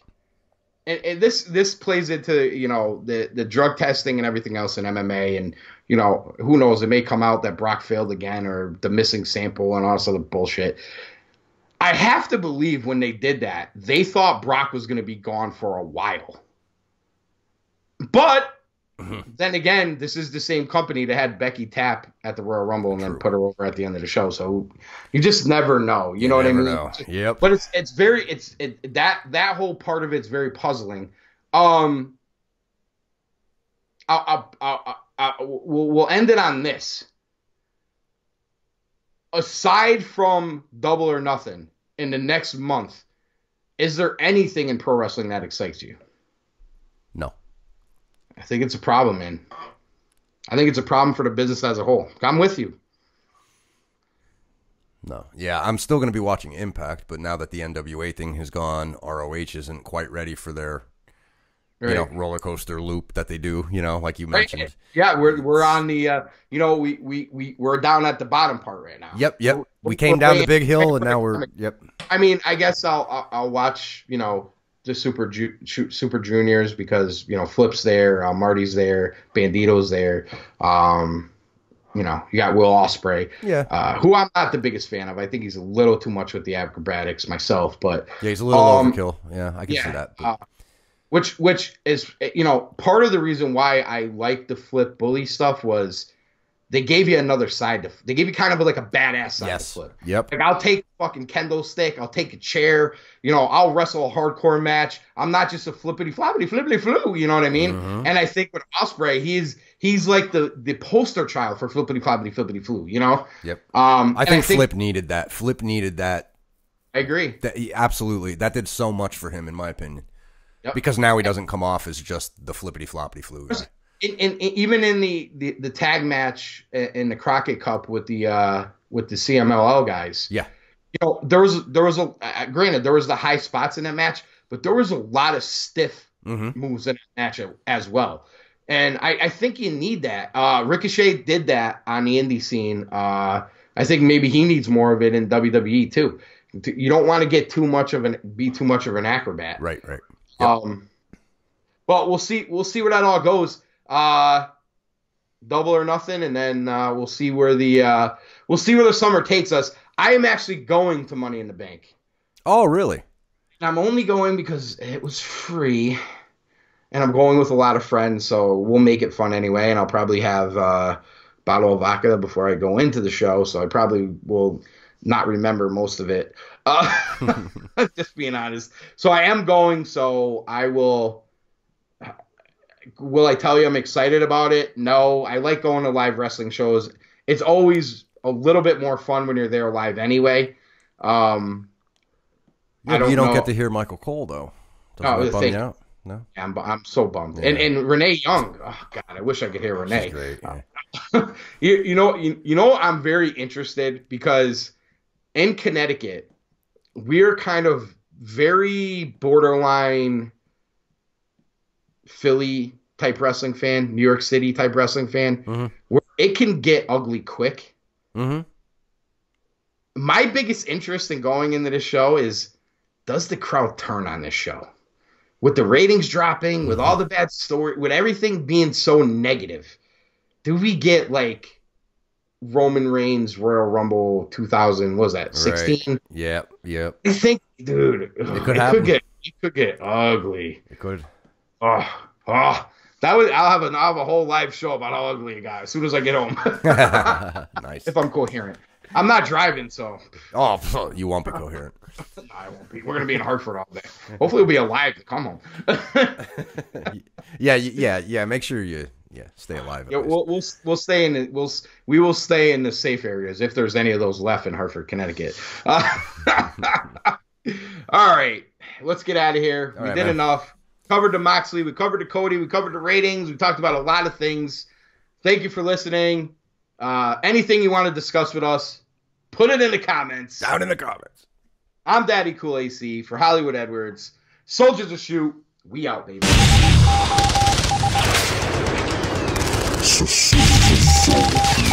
And, and this this plays into, you know, the the drug testing and everything else in MMA and you know, who knows, it may come out that Brock failed again or the missing sample and all this other bullshit. I have to believe when they did that, they thought Brock was going to be gone for a while. But then again, this is the same company that had Becky tap at the Royal Rumble and then put her over at the end of the show. So you just never know. You, know what I mean? know. Yep. But it's it's very it's it that that whole part of it's very puzzling. Um, I'll, I'll, I'll, I'll, we'll, we'll end it on this. Aside from Double or Nothing in the next month, is there anything in pro wrestling that excites you? I think it's a problem, man. I think it's a problem for the business as a whole. I'm with you. No. Yeah, I'm still going to be watching Impact, but now that the NWA thing has gone, ROH isn't quite ready for their you know roller coaster loop that they do. You know, like you mentioned. Right. Yeah, we're we're on the uh, you know we we we we're down at the bottom part right now. Yep, yep. We're- We came down the big hill, and now we're yep. I mean, I guess I'll, I'll watch you know the super Ju- Ju- super juniors because you know Flip's there, uh, Marty's there, Bandito's there. Um, you know, you got Will Ospreay, Yeah, uh, who I'm not the biggest fan of. I think he's a little too much with the acrobatics myself, but yeah. He's a little Um, overkill. Yeah, I can see that. but- uh, which which is you know part of the reason why I like the flip bully stuff was they gave you another side to they gave you kind of like a badass side yes. to flip. Yep. Like I'll take a fucking kendo stick, I'll take a chair, you know, I'll wrestle a hardcore match. I'm not just a flippity floppity flippity flu, you know what I mean? Mhm. And I think with Ospreay, he's he's like the the poster child for flippity floppity flippity flu, you know? Yep. Um I and think, Flip needed that. Flip needed that. I agree. That absolutely. That did so much for him, in my opinion. Yep. Because now he doesn't come off as just the flippity floppity flu guy. In, in, in- even in the, the the tag match in the Crockett Cup with the uh with the CMLL guys, Yeah. you know there was there was a uh, granted there was the high spots in that match, but there was a lot of stiff hmm moves in that match as well. And I, I think you need that. Uh, Ricochet did that on the indie scene. Uh, I think maybe he needs more of it in WWE too. You don't want to get too much of an be too much of an acrobat. Right. Right. Yep. Um, but we'll see. We'll see where that all goes. Uh, double or nothing, and then uh, we'll see where the uh, we'll see where the summer takes us. I am actually going to Money in the Bank. Oh, really? And I'm only going because it was free, and I'm going with a lot of friends, so we'll make it fun anyway. And I'll probably have uh, a bottle of vodka before I go into the show, so I probably will not remember most of it. Uh, just being honest. So I am going, so I will. Will I tell you I'm excited about it? No, I like going to live wrestling shows. It's always a little bit more fun when you're there live anyway. Um, I Yeah, you don't know. get to hear Michael Cole though. Doesn't Oh, that bum you out? No. I'm, I'm so bummed. Yeah. And and Renee Young, oh god, I wish I could hear Renee. great. yeah. you, you know you, you know I'm very interested because in Connecticut we're kind of very borderline Philly type wrestling fan, New York City type wrestling fan, Mhm. where it can get ugly quick. Mhm. My biggest interest in going into this show is does the crowd turn on this show? With the ratings dropping, with all the bad story, with everything being so negative, do we get like Roman Reigns Royal Rumble 2000? Was that Right. 16? Yep. Yep. I think, dude, it could happen. get it could get ugly. It could. Oh, oh, that would I'll have a I'll have a whole live show about how ugly it got as soon as I get home. nice. if I'm coherent, I'm not driving, so Oh, you won't be coherent. no, I won't be. We're gonna be in Hartford all day. Hopefully, we'll be alive to come home. yeah, yeah, yeah. Make sure you, yeah, stay alive. Yeah, least. we'll we'll we'll stay in the, we'll we will stay in the safe areas if there's any of those left in Hartford, Connecticut. Uh, all right, let's get out of here. All we right, did man. enough. We covered the Moxley, we covered the Cody, we covered the ratings, we talked about a lot of things. Thank you for listening. Uh, anything you want to discuss with us, put it in the comments. Down in the comments. I'm Daddy Cool AC for Hollywood Edwards. Soldiers of Shoot. We out, baby. Suspicious.